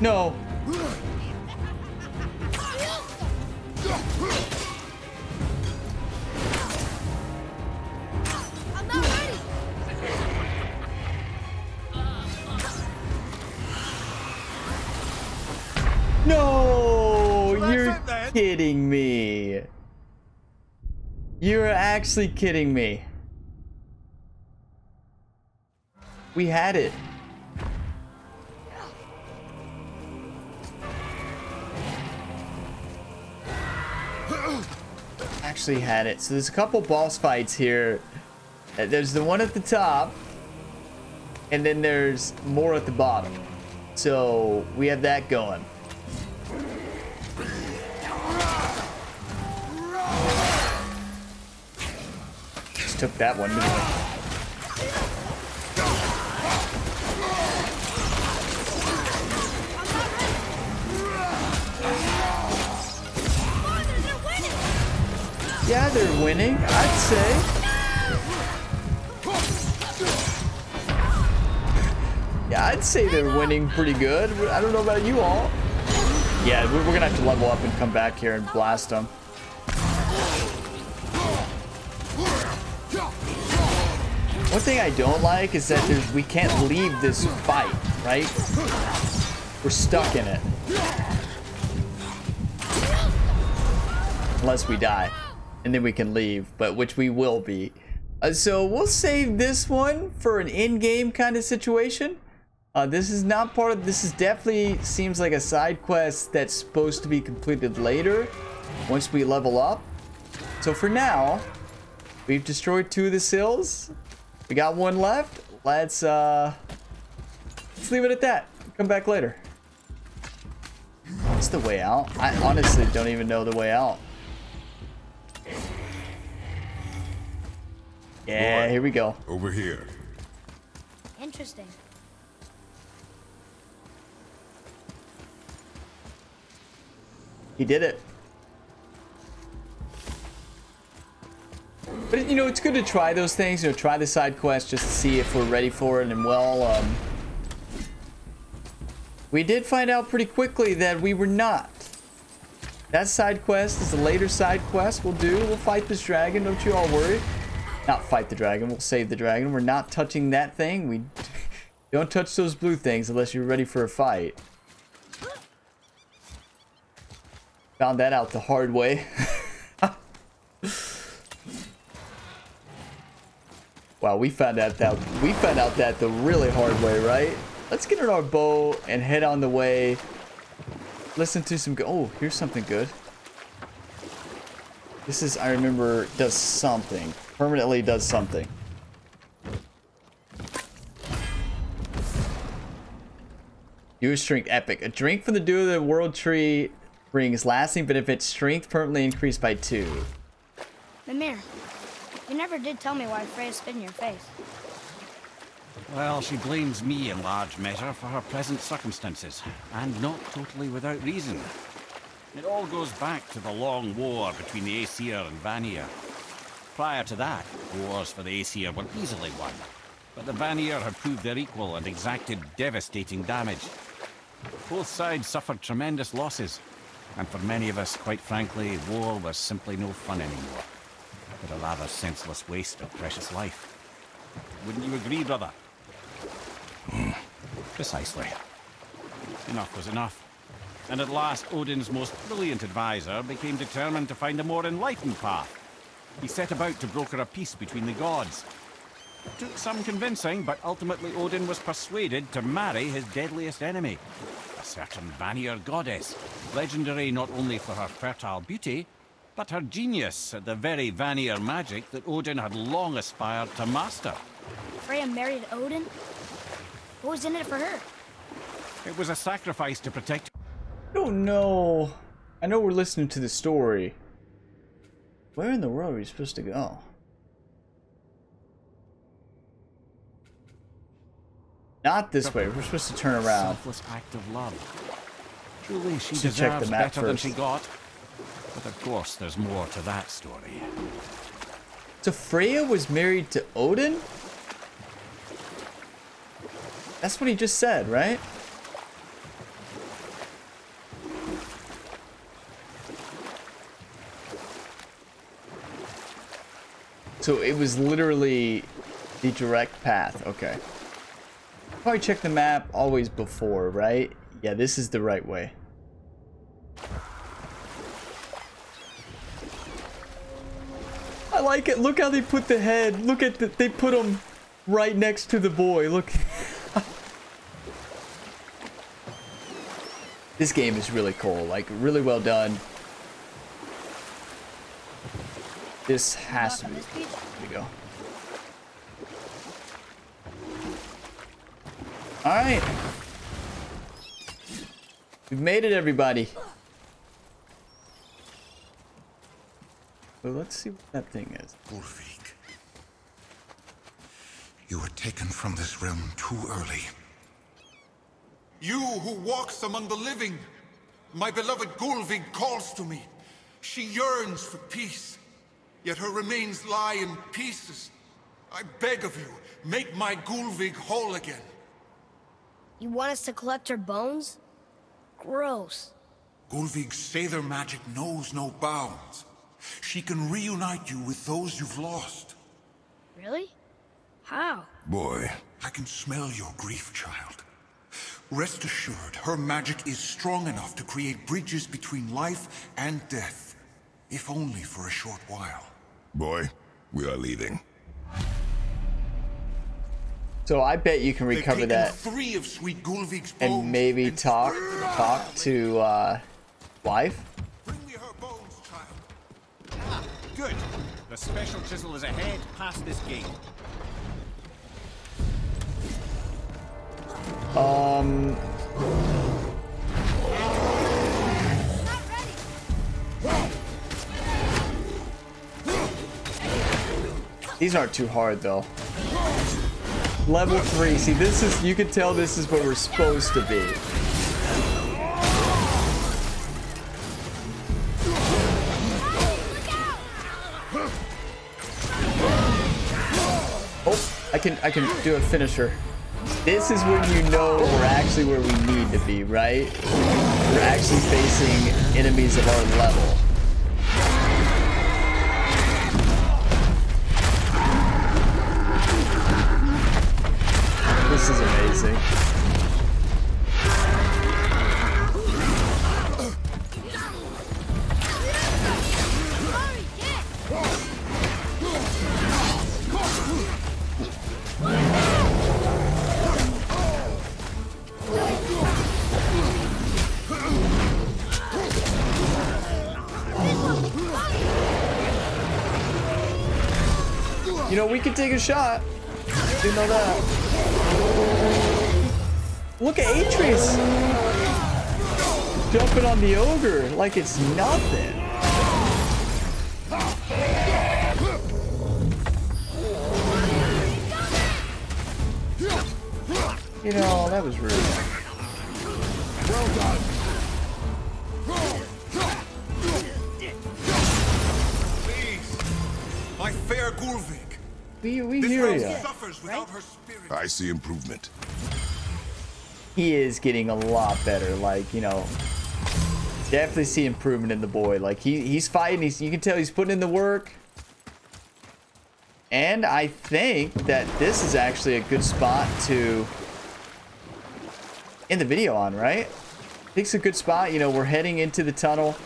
No. Actually kidding me. We had it. Actually had it. So there's a couple boss fights here. Uh, There's the one at the top. And then there's more at the bottom. So we have that going. Took that one? Yeah, they're winning, I'd say. Yeah, I'd say they're winning pretty good. I don't know about you all. Yeah, we're gonna have to level up and come back here and blast them. One thing I don't like is that we can't leave this fight, right? We're stuck in it. Unless we die. And then we can leave, but which we will be. Uh, so we'll save this one for an in-game kind of situation. Uh, this is not part of, this is definitely seems like a side quest that's supposed to be completed later once we level up. So for now, we've destroyed two of the sills. We got one left. Let's, uh, let's leave it at that. Come back later. What's the way out? I honestly don't even know the way out. Yeah, here we go. Over here. Interesting. He did it. But you know, it's good to try those things. You know, try the side quest just to see if we're ready for it. And well, um, we did find out pretty quickly that we were not. That side quest is a later side quest. We'll do. We'll fight this dragon. Don't you all worry. Not fight the dragon. We'll save the dragon. We're not touching that thing. We [LAUGHS] don't touch those blue things unless you're ready for a fight. Found that out the hard way. [LAUGHS] wow, we found out that we found out that the really hard way, right? Let's get in our bow and head on the way. Listen to some. Oh, here's something good. This is, I remember, does something. Permanently does something. Use strength epic. A drink from the dew of the world tree brings lasting benefits. Strength permanently increased by two. Mimir, you never did tell me why Freya spit in your face. Well, she blames me in large measure for her present circumstances, and not totally without reason. It all goes back to the long war between the Aesir and Vanir. Prior to that, wars for the Aesir were easily won, but the Vanir had proved their equal and exacted devastating damage. Both sides suffered tremendous losses, and for many of us, quite frankly, war was simply no fun anymore, but a rather senseless waste of precious life. Wouldn't you agree, brother? Hmm. Precisely. Enough was enough. And at last, Odin's most brilliant advisor became determined to find a more enlightened path. He set about to broker a peace between the gods. It Took some convincing, but ultimately Odin was persuaded to marry his deadliest enemy, a certain Vanir goddess, legendary not only for her fertile beauty, but her genius at the very Vanir magic that Odin had long aspired to master. Freya married Odin? What was in it for her? It was a sacrifice to protect. I don't know. I know we're listening to the story. Where in the world are we supposed to go? Not this way. We're supposed to turn around. Selfless act of love. Truly, she Should check the deserves map better than she got. But of course, there's more to that story. So Freya was married to Odin? That's what he just said, right? So it was literally the direct path. Okay. Probably check the map always before, right? Yeah, this is the right way. I like it. Look how they put the head. Look at the, they put him right next to the boy. Look. [LAUGHS] this game is really cool. Like really well done. This has to be. There we go. All right. We've made it, everybody. So let's see what that thing is. Gullveig. You were taken from this realm too early. You who walks among the living, my beloved Gullveig calls to me. She yearns for peace, yet her remains lie in pieces. I beg of you, make my Gullveig whole again. You want us to collect her bones? Gross. Gullveig's Seidr magic knows no bounds. She can reunite you with those you've lost. Really? How? Boy, I can smell your grief, child. Rest assured, her magic is strong enough to create bridges between life and death. If only for a short while. boy, we are leaving. So I bet you can recover that three of Sweet Gullveig's and maybe talk talk to uh, wife. Good. The special chisel is ahead past this gate. Um. These aren't too hard though. Level three. See, this is you can tell this is what we're supposed to be. I can I can do a finisher. This is when you know we're actually where we need to be, right? We're actually facing enemies of our level. Take a shot. You know that. Look at Atreus. Jumping on the ogre like it's nothing. You know, that was rude. Spirit. I see improvement. He is getting a lot better. Like, you know, definitely see improvement in the boy. Like, he, he's fighting. He's, you can tell he's putting in the work. And I think that this is actually a good spot to end the video on, right? I think it's a good spot. You know, we're heading into the tunnel.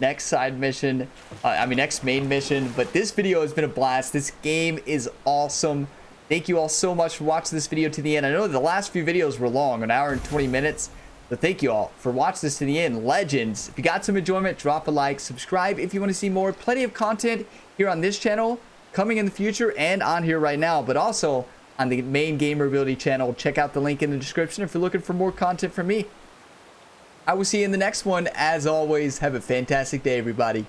Next side mission. Uh, I mean, next main mission. But this video has been a blast. This game is awesome. Thank you all so much for watching this video to the end. I know the last few videos were long, an hour and 20 minutes. But thank you all for watching this to the end. Legends, if you got some enjoyment, drop a like, subscribe if you want to see more. Plenty of content here on this channel coming in the future and on here right now, but also on the main Gamer Ability channel. Check out the link in the description if you're looking for more content from me. I will see you in the next one. As always, have a fantastic day, everybody.